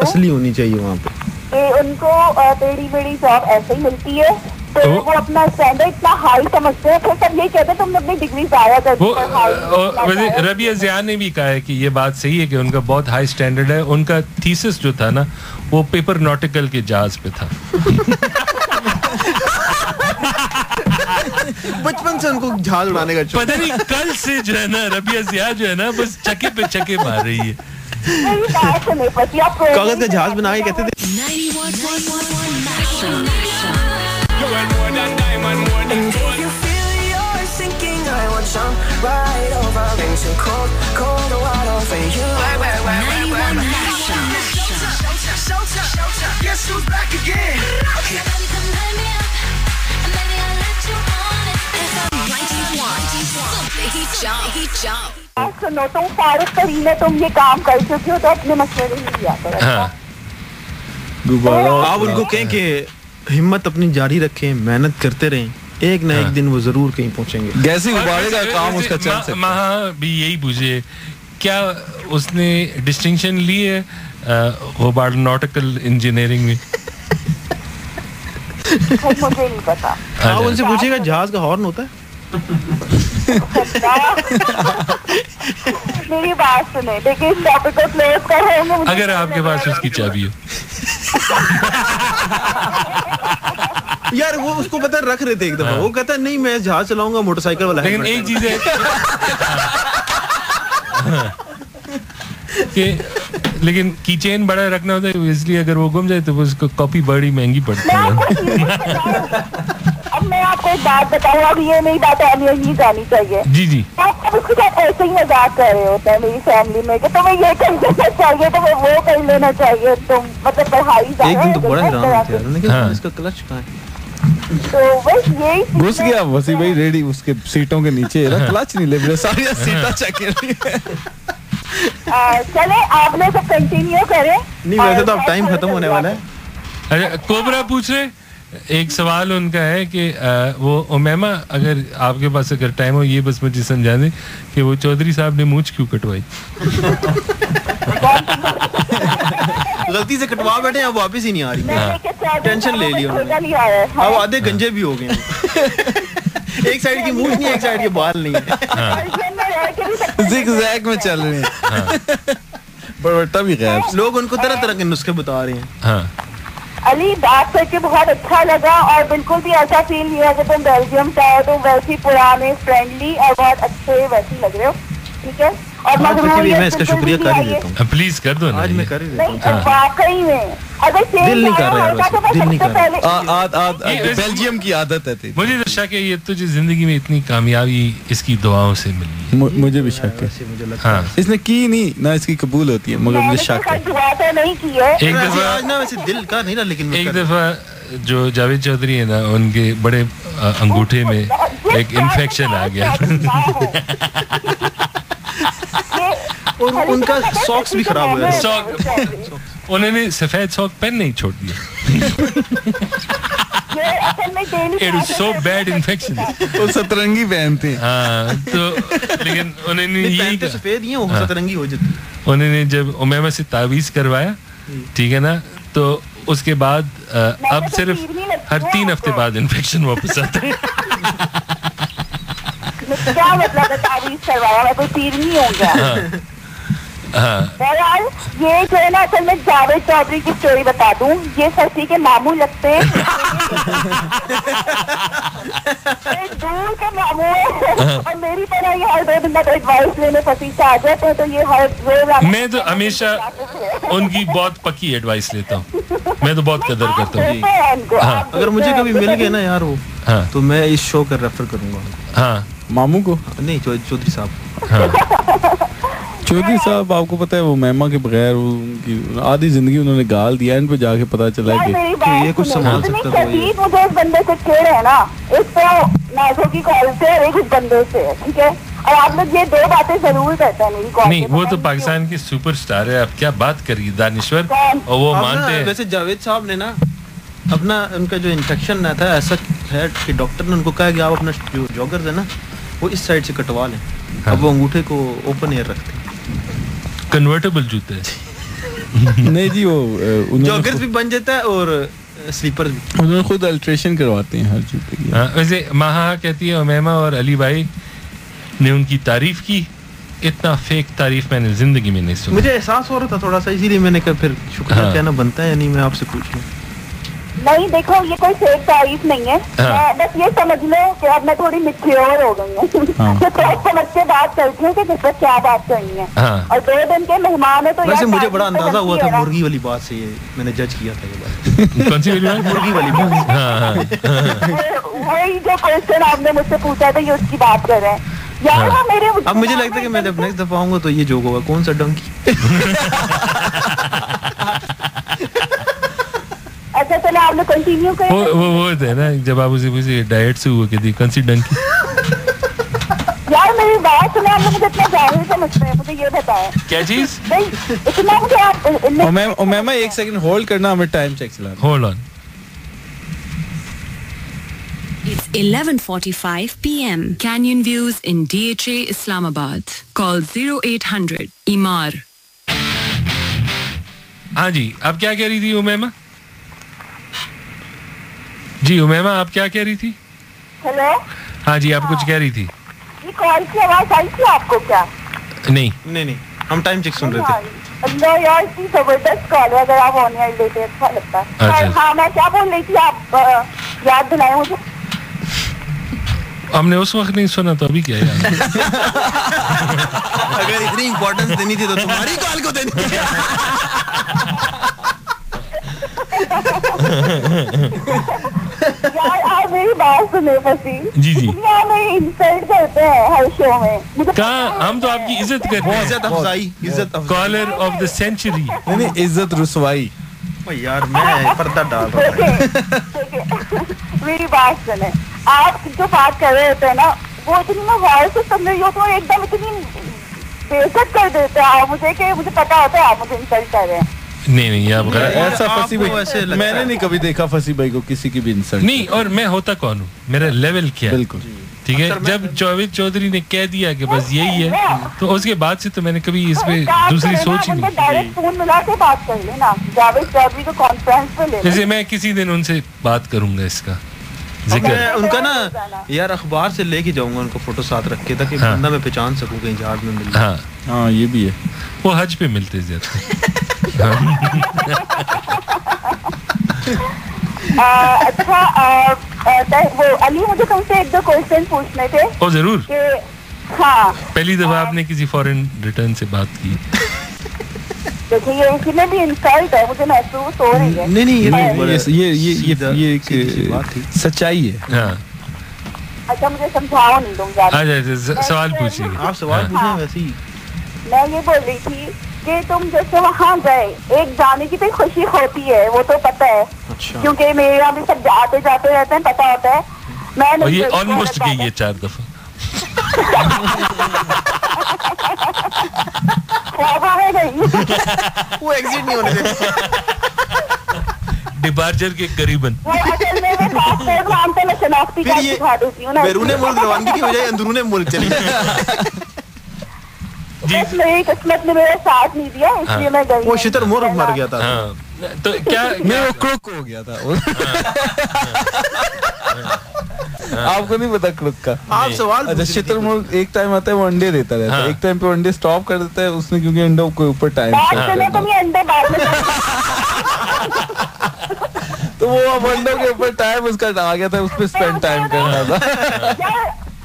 اصلی ہونی چاہیے وہاں پہ۔ ان کو ٹیڑھی میڑھی جاب ایسے ہی ملتی ہے۔ تو وہ اپنا سمجھتے ہیں پھر سب کہتے تم نے اپنی ڈگری ضائع کر دی ربیہ ضیاء نے بھی کہا ہے کہ یہ بات صحیح ہے کہ ان کا بہت ہائی اسٹینڈرڈ ہے۔ ان کا تھیسس جو تھا نا وہ پیپر نوٹیکل کے جہاز پہ تھا۔ بچپن سے ان کو جھال اڑانے کا پتہ نہیں کل سے جو ہے نا ربیہ ضیاء جو ہے نا بس چکے پہ چکے مار رہی ہے۔ کاغذ کا جہاز بنا کے کہتے تھے۔ Guess who's back again? سنو تم فاروق کریم ہے تم یہ کام کر ہو تو اپنے مشورے لیا آپ ان کو کہیں کہ ہمت اپنی جاری رکھیں محنت کرتے رہیں۔ ایک نہ ایک ہاں۔ دن وہ ضرور کہیں پہنچیں گے۔ جیسے غبارے کا کام اس کا چل سکتا ہے بھی یہی پوچھے کیا اس نے ڈسٹنکشن لی ہے؟ غبار ناٹیکل انجینئرنگ میں۔ مجھے نہیں پتا۔ ان سے پوچھیے گا جہاز کا ہارن ہوتا ہے؟ اگر آپ کے پاس اس کی چابی ہو یار وہ اس کو پتا رکھ رہے تھے ایک دفعہ۔ ہاں۔ وہ کہتا ہے نہیں میں جہاز چلاؤں گا موٹر سائیکل والا لیکن ایک چیز ہے۔ کہ لیکن کی چین بڑا رکھنا ہوتا ہے اس لیے اگر وہ گم جائے تو اس کو کاپی بڑی مہنگی پڑتی ہے۔ اب میں آپ کو ایک بات بتاؤں اب یہ بات جانی چاہیے۔ جی جی۔ آپ ایسے ہی مذاق کر رہے ہوتے ہیں میری فیملی میں کہ تمہیں یہ کر لینا چاہیے وہ کر لینا چاہیے تم مطلب پڑھائی تو ہاں۔ گھس گیا بھائی ریڈی اس کے سیٹوں کے نیچے کلچ نہیں لے ساری سیٹا چیک کر چلے آپ لوگ کنٹینیو کریں۔ نہیں ویسے تو اب ٹائم ختم ہونے والا ہے۔ ارے کوبرا پوچھ رہے ایک سوال ان کا ہے کہ وہ امیما اگر آپ کے پاس اگر ٹائم ہو یہ بس مجھے سمجھا دیں کہ وہ چودھری صاحب نے مونچھ کیوں کٹوائی؟ غلطی سے کٹوا بیٹھے ہیں واپس ہی نہیں آ رہی۔ ٹینشن لے لی اب آدھے گنجے بھی ہو گئے ایک سائڈ کی مونچھ نہیں ایک سائڈ کے بال نہیں۔ ہاں۔ زگ زیگ میں چل رہے ہیں۔ ہاں۔ بڑوٹا بھی غائب لوگ ان کو طرح طرح کے نسخے بتا رہے ہیں۔ ہاں۔ علی بات کر کے بہت اچھا لگا اور بالکل بھی ایسا فیل نہیں ہے کہ تم بیلجیم سے آئے تو ویسے پرانے فرینڈلی اور بہت اچھے ویسے لگ رہے ہو۔ ٹھیک ہے۔ ہاں، میں اس کا شکریہ کر ہی دیتا ہوں۔ ہاں، پلیز کر دو آج میں کر ہی دیتا ہوں۔ ہاں۔ بیلجیم کی عادت ہے مجھے شک ہے یہ تجھے زندگی میں اتنی کامیابی اس کی دعاؤں سے ملی مجھے بھی شک ہے۔ اس نے کی نہیں نہ اس کی قبول ہوتی ہے مگر مجھے شک ہے۔ ایک دفعہ دل کا نہیں لیکن ایک دفعہ جو جاوید چودھری ہے نا ان کے بڑے انگوٹھے میں ایک انفیکشن آ گیا۔ ان, ان کا ساکس بھی خراب انہوں نے سفید ساک نہیں چھوڑ دیا. ہاں، ہاں۔ جب امیما سے تعویذ کروایا ٹھیک ہے نا؟ تو اس کے بعد اب صرف ہر تین ہفتے بعد انفیکشن واپس آتا ہے۔ بہرحال یہ جو ہے نا اصل میں جاوید چودھری کی اسٹوری بتا دوں۔ یہ سسی کے لگتے دور کے اور میری طرح یہ ہر ایڈوائس لینے سسی سے آ جاتے ہیں تو یہ ہر روز میں تو ہمیشہ ان کی بہت پکی ایڈوائس لیتا ہوں۔ میں تو بہت قدر کرتا ہوں۔ ہاں، اگر مجھے کبھی مل گئے نا یار وہ ہاں۔ تو میں اس شو کا ریفر کروں گا۔ ہاں۔ ماموں کو؟ نہیں چودھری صاحب۔ ہاں۔ چودھری صاحب آپ کو پتا ہے وہ مہما کے بغیر آدھی زندگی انہوں نے گال دیا ان پہ جا کے پتا چلا کہ یہ کچھ سنبھال سکتا ہے۔ نہیں وہ تو پاکستان کی سپر سٹار ہے آپ کیا بات کریے دانشور؟ اور وہ مانتے ہیں۔ ویسے جاوید صاحب نے نا اپنا ان کا جو انفیکشن نہ تھا ایسا ہے کہ ڈاکٹر نے ان کو کہا کہ آپ اپنا جو جوگر ہے نا وہ اس سائڈ سے کٹوا لیں۔ ہاں۔ اب وہ انگوٹھے کو اوپن ایئر رکھتے کنورٹیبل جوتے۔ جی۔ نہیں جی وہ جاگرز بھی بن جاتا ہے اور سلیپر بھی۔ انہوں نے خود الٹریشن کرواتے ہیں ہر جوتے کی۔ ہاں، ویسے ماہا کہتی ہے امیما اور علی بھائی نے ان کی تعریف کی۔ اتنا فیک تعریف میں نے زندگی میں نہیں سنی مجھے احساس ہو رہا تھا تھوڑا سا اسی لیے میں نے کہا پھر شکریہ ہاں۔ کہنا بنتا ہے یعنی میں آپ سے پوچھ لوں۔ نہیں دیکھو یہ کوئی فیک تعریف نہیں ہے بس یہ سمجھ لو کہ اب میں تھوڑی مچیور ہو گئی ہوں تو سوچ سمجھ کے بات کرتی ہوں کہ جس پر کیا بات کرنی ہے اور دو دن کے مہمان ہے تو ویسے مجھے بڑا اندازہ ہوا تھا مرغی والی بات سے میں نے جج کیا تھا یہ بات مرغی والی بات وہی جو کوشچن آپ نے مجھ سے پوچھا تھا یہ اس کی بات کر رہے ہیں اب مجھے لگتا ہے کہ میں جب نیکسٹ دفعہ آؤں گا تو یہ جوک ہوگا کون سا ڈنکی کنٹینیو وہ وہ نا جب آپ اسے پوچھے ڈائٹ سے ڈنکی یار میری بات آپ نے مجھے اتنا سمجھتے ہیں مجھے یہ بتایا کیا چیز؟ اتنا مجھے آپ ایک سیکنڈ ہولڈ کرنا ہمیں ٹائم چیک چلا hold on It's 11:45 p.m. Canyon Views in DHA Islamabad. Call 0800 Imar. ہاں جی اب کیا کہہ رہی تھی امیما جی امیما آپ کیا کہہ رہی تھی؟ ہلو ہاں جی آپ کچھ کہہ رہی تھی۔ جی، کال کی آواز آئی تھی آپ کو کیا؟ نہیں۔ نہیں نہیں ہم ٹائم چیک سن رہے تھے۔ اللہ یار اتنی زبردست کال ہے اگر آپ آن لائن لیتے اچھا لگتا۔ اچھا۔ ہاں میں کیا بول رہی تھی آپ یاد دلائیں مجھے؟ ہم نے اس وقت نہیں سنا تو ابھی کیا یار اگر اتنی امپورٹنس دینی تھی تو تمہاری کال کو دینی تھی۔ میری بات سنے جی جی۔ انسلٹ کرتے ہیں ہر شو میں کہاں ہم تو آپ کی عزت کرتے ہیں۔ عزت افزائی۔ عزت کالر آف سینچری عزت رسوائی۔ یار میں پردہ ڈال رہا ہوں۔ میری بات سنیں۔ آپ جو بات کر رہے ہوتے ہیں نا وہ اتنی میں وائس سمجھ رہی ہوتی ہوں ایک دم اتنی بے عزت کر دیتے ہیں۔ آپ مجھے کہ مجھے پتا ہوتا ہے آپ مجھے انسلٹ کر رہے ہیں۔ نہیں آپ ایسا فسی بھائی میں نے نہیں کبھی دیکھا فسی بھائی کو کسی کی بھی انسلٹ۔ نہیں اور میں ہوتا کون ہوں؟ میرا لیول کیا بالکل۔ ٹھیک ہے؟ جب جاوید چودھری نے کہہ دیا کہ بس یہی ہے تو اس کے بعد سے تو میں نے کبھی اس پہ دوسری سوچ ہی نہیں۔ جیسے میں کسی دن ان سے بات کروں گا اس کا۔ ذکر۔ ان کا نا یار اخبار سے لے کے جاؤں گا ان کو فوٹو ساتھ رکھ کے تاکہ ہاں۔ بندہ میں پہچان سکوں کہیں جھاڑ میں مل ہاں۔ ہاں یہ بھی ہے۔ وہ حج پہ ملتے زیادہ۔ اچھا علی مجھے تم سے ایک دو کوشچن پوچھنے تھے ضرور ہاں پہلی دفعہ آپ نے کسی فورن ریٹرن سے بات کی محسوس ہو رہی ہے۔ سچائی ہے ہاں۔ سوال پوچھیے۔ ہاں۔ میں یہ بول رہی تھی کہ تم جیسے وہاں گئے ایک جانے کی تو خوشی ہوتی ہے وہ تو پتہ ہے۔ اچھا۔ کیونکہ میرا بھی سب جاتے جاتے رہتے ہیں پتہ ہوتا ہے۔ میں نے آلموسٹ چار دفعہ۔ نہیں ہونے ڈپارچر کے قریباً۔ شناختی بیرون ملک روانگی کی بجائے اندرون ملک چلی جی۔ میری قسمت نے میرا ساتھ نہیں دیا اس ہاں۔ لیے میں وہ شتر مورک مر گیا تھا۔ ہاں۔ تو کیا ہاں۔ میں کڑک ہو گیا تھا۔ آپ کو نہیں پتا کلک کا۔ آپ سوال اچھا شتر مورک ایک ٹائم آتا ہے وہ انڈے دیتا رہتا ہے۔ ایک ٹائم پہ انڈے سٹاپ کر دیتا ہے اس نے کیونکہ انڈوں کے اوپر ٹائم تو وہ اب انڈوں کے اوپر ٹائم اس کا آ گیا تھا اس پہ اسپینڈ ٹائم کرنا تھا۔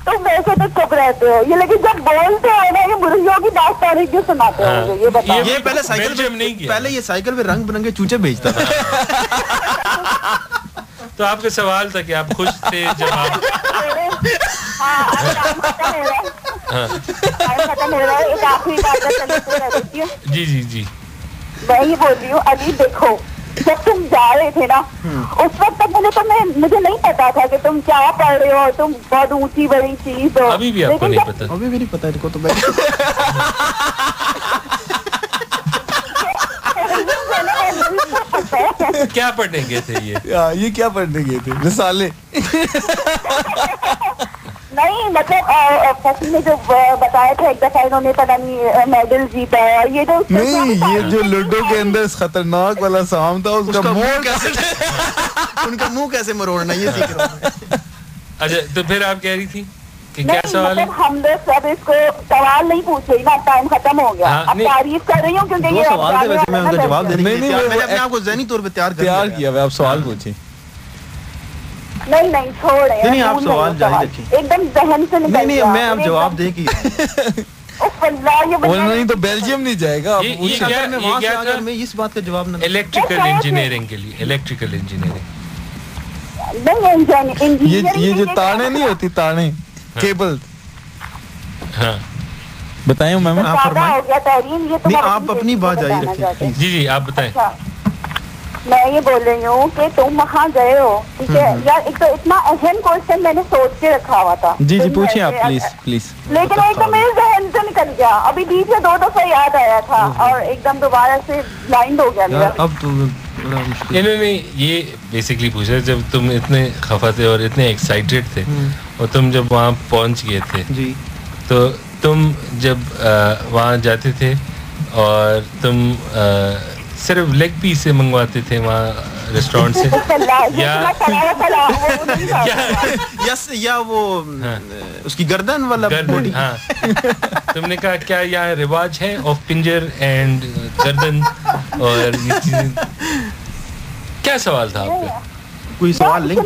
تم ویسے تو چپ رہتے ہو۔ یہ لیکن جب بولتے ہو نا یہ مرغیوں کی بات داستانی کیوں سناتے ہو یہ ہاں۔ یہ پہلے سائیکل پہ نہیں پہلے یہ سائیکل پہ رنگ برنگے چوچے بھیجتا تھا۔ تو آپ کے سوال تھا کہ آپ خوش تھے جب آپ ہاں، ہاں۔ جی جی جی۔ میں یہ بول رہی ہوں علی دیکھو۔ جب تم جا رہے تھے نا اس وقت تک مجھے تمہیں مجھے نہیں پتا تھا کہ تم کیا پڑھ رہے ہو تم بہت اونچی بڑی چیز ہو۔ ابھی بھی آپ کو نہیں پتا۔ ابھی بھی نہیں پتا کو تو میں کیا پڑھنے گئے تھے یہ؟ یہ کیا پڑھنے گئے تھے؟ رسالے نہیں مطلب فصل میں جو بتایا تھا ایک دفعہ انہوں نے پتا نہیں میڈل جیتا ہے یہ جو نہیں یہ جو لوڈو کے اندر خطرناک والا سام تھا اس کا منہ کیسے ان کا منہ کیسے مروڑنا یہ سیکھ رہا اچھا تو پھر آپ کہہ رہی تھی مطلب، ہم لوگ اب اس کو سوال نہیں پوچھے نا ٹائم ختم ہو گیا۔ ہاں، اب تعریف کر رہی ہوں کیونکہ یہ جواب دے رہی ہوں میں نے اپنے آپ کو ذہنی طور پہ تیار کیا ہوا ہے آپ سوال پوچھیں۔ نہیں نہیں آپ سوال جاری رکھیں۔ ایک دم ذہن سے نہیں نہیں میں آپ جواب دے گی نہیں تو بیلجیم نہیں جائے گا۔ اس بات کا جواب نہ الیکٹریکل انجینئرنگ کے لیے الیکٹریکل انجینئرنگ یہ جو تانے نہیں ہوتی تانے کیبل ہاں۔ بتائیں میم۔ آپ فرمائیں آپ اپنی بات جاری رکھیں جی جی آپ بتائیں۔ میں یہ بول رہی ہوں کہ تم وہاں گئے ہو ٹھیک ہے؟ یار ایک تو اتنا اہم کوشچن میں نے سوچ کے رکھا ہوا تھا۔ جی جی پوچھیں آپ پلیز پلیز۔ لیکن ایک تو میرے ذہن سے نکل گیا۔ ابھی بیچ میں دو دفعہ یاد آیا تھا جی، جی۔ اور ایک دم دوبارہ سے بلائنڈ ہو گیا۔ میرا۔ اب انہوں نے یہ بیسکلی پوچھا جب تم اتنے خفا تھے اور اتنے ایکسائٹیڈ تھے اور تم جب وہاں پہنچ گئے تھے جی۔ تو تم جب وہاں جاتے تھے اور تم صرف لیگ پیس سے منگواتے تھے وہاں ریسٹورینٹ سے؟ یا وہ ہاں۔ اس کی گردن والا ہاں۔ تم نے کہا کیا یہاں رواج ہے آف پنجر اینڈ گردن اور کیا سوال تھا آپ کا؟ کوئی سوال نہیں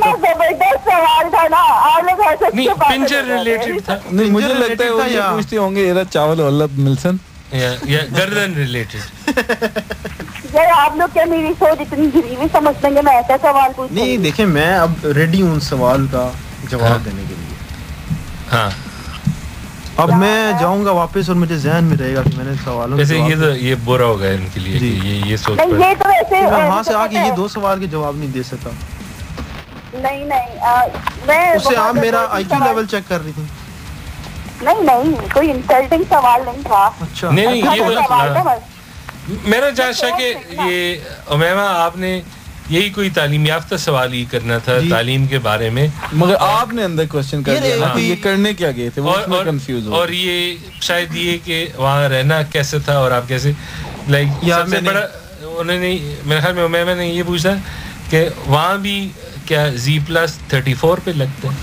پنجر ریلیٹڈ تھا نہیں مجھے لگتا ہے پوچھتے ہوں گے چاول گردن ریلیٹڈ نہیں دیکھیں میں اب ریڈی ہوں سوال کا جواب ہاں۔ دینے کے لیے۔ ہاں۔ اب میں جاؤں گا واپس اور مجھے ذہن میں رہے گا کہ میں نے سوالوں یہ برا ہوگا ان کے لیے جی۔ یہ یہ سوچ وہاں سے آ کے یہ دو سوال کے جواب نہیں دے سکتا۔ نہیں نہیں آپ میرا آئی کیو لیول چیک کر رہی تھی نہیں نہیں کوئی انسلٹنگ سوال نہیں تھا۔ اچھا۔ نہیں یہ میرا جاشا کہ یہ امیمہ آپ نے یہی کوئی تعلیم یافتہ سوال ہی کرنا تھا جی۔ تعلیم کے بارے میں۔ مگر آپ نے اندر کوشچن کر دیا۔ ہاں، یہ کرنے کیا گئے تھے؟ کنفیوز اور یہ شاید یہ کہ وہاں رہنا کیسے تھا اور آپ کیسے؟ لائک سب سے بڑا انہوں نے میرے خیال میں امیمہ نے یہ پوچھا کہ وہاں بھی کیا زی پلس تھرٹی فور پہ لگتا ہے؟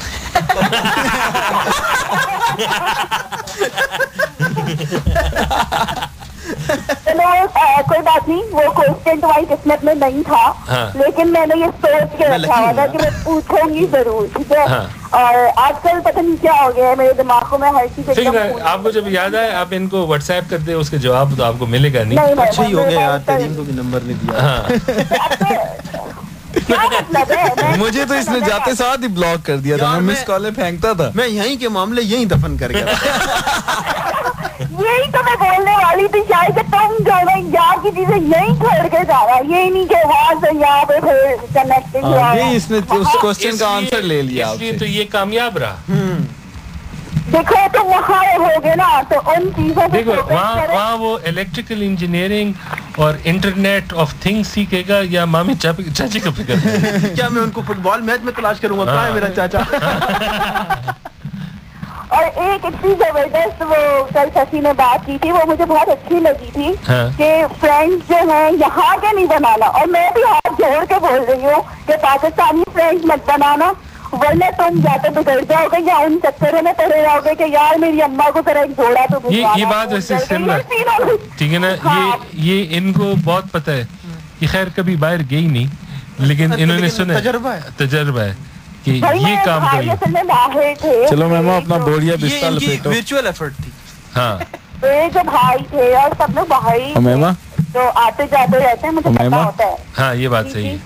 چلو کوئی بات نہیں وہ کوشچن تمہاری قسمت میں نہیں تھا لیکن میں نے یہ سوچ کے رکھا ہوا تھا کہ میں پوچھوں گی ضرور ٹھیک ہے اور آج کل پتہ نہیں کیا ہو گیا ہے میرے دماغوں میں ہر چیز ٹھیک ہے آپ کو جب یاد آئے آپ ان کو واٹس ایپ کر کرتے اس کے جواب تو آپ کو ملے گا نہیں اچھا ہی ہو گیا یار کریم کو بھی نمبر نہیں دیا مجھے تو اس نے جاتے ساتھ ہی بلاک کر دیا تھا میں مس کالے پھینکتا تھا۔ میں یہی کے معاملے یہی دفن کر گیا۔ یہی تو میں بولنے والی تھی شاید کہ تم جو ہے یار کی چیزیں یہی چھوڑ کے جا رہا ہے۔ یہی نہیں کہ وہاں سے یہاں پہ پھر کنیکٹنگ ہاں، ہوا ہے۔ اس نے اس ہاں۔ کوسچن کا آنسر لے لیا اس لیے تو یہ کامیاب رہا۔ دیکھو تو وہاں ہو گئے نا تو ان چیزوں دیکھو وہاں وہاں وہ الیکٹریکل انجینئرنگ اور انٹرنیٹ آف تھنگ سیکھے گا یا مامی چاچی کا فکر کیا میں ان کو فٹ بال میچ میں تلاش کروں گا؟ کہاں ہے میرا چاچا؟ اور ایک اتنی زبردست وہ کل سسی نے بات کی تھی وہ مجھے بہت اچھی لگی تھی ہاں۔ کہ فرینڈس جو ہیں یہاں کے نہیں بنانا اور میں بھی ہاتھ جوڑ کے بول رہی ہوں کہ پاکستانی فرینڈس مت بنانا۔ ورنہ تم بگڑ جاؤ گے یا ان چکروں میں پڑے گے کہ یار میری اما کو ذرا ایک جوڑا تو یہ بات ویسے ٹھیک ہے نا؟ ہاں۔ یہ ان کو بہت پتا ہے یہ خیر کبھی باہر گئی نہیں لیکن انہوں نے سنا تجربہ ہے۔ تجربہ ہے کہ یہ کام کریے چلو میم اپنا بوریا بستر لپیٹو۔ ورچوئل ایفرٹ تھی۔ ہاں۔ جو بھائی تھے اور سب لوگ بھائی ہے۔ ہاں یہ بات صحیح ہے۔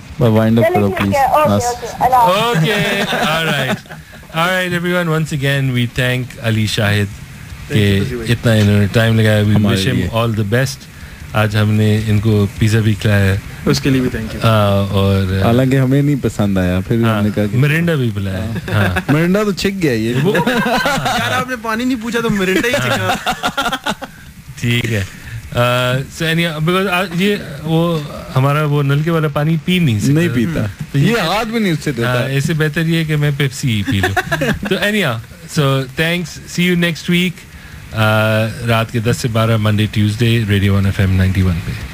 کہ اتنا انہوں نے ٹائم لگایا۔ وی وش ہم آل بیسٹ آج ہم نے ان کو پیزا بھی کھلایا۔ اس کے لیے بھی تھینک یو اور حالانکہ ہمیں نہیں پسند آیا پھر ہم ہاں، نے کہا مرینڈا بھی بلایا۔ ہاں۔ مرینڈا تو چھک گیا یہ۔ یار آپ نے پانی نہیں پوچھا تو مرینڈا ہی ٹھیک ہے۔ یعنی، یہ وہ ہمارا وہ نلکے والا پانی پی نہیں نہیں پیتا۔ تو یہ ہاتھ بھی نہیں اس سے دیتا۔ بہتر یہ کہ میں پیپسی پی لوں۔ تو any so thanks see you next week رات کے دس سے بارہ Monday Tuesday radio one F M ninety one پہ۔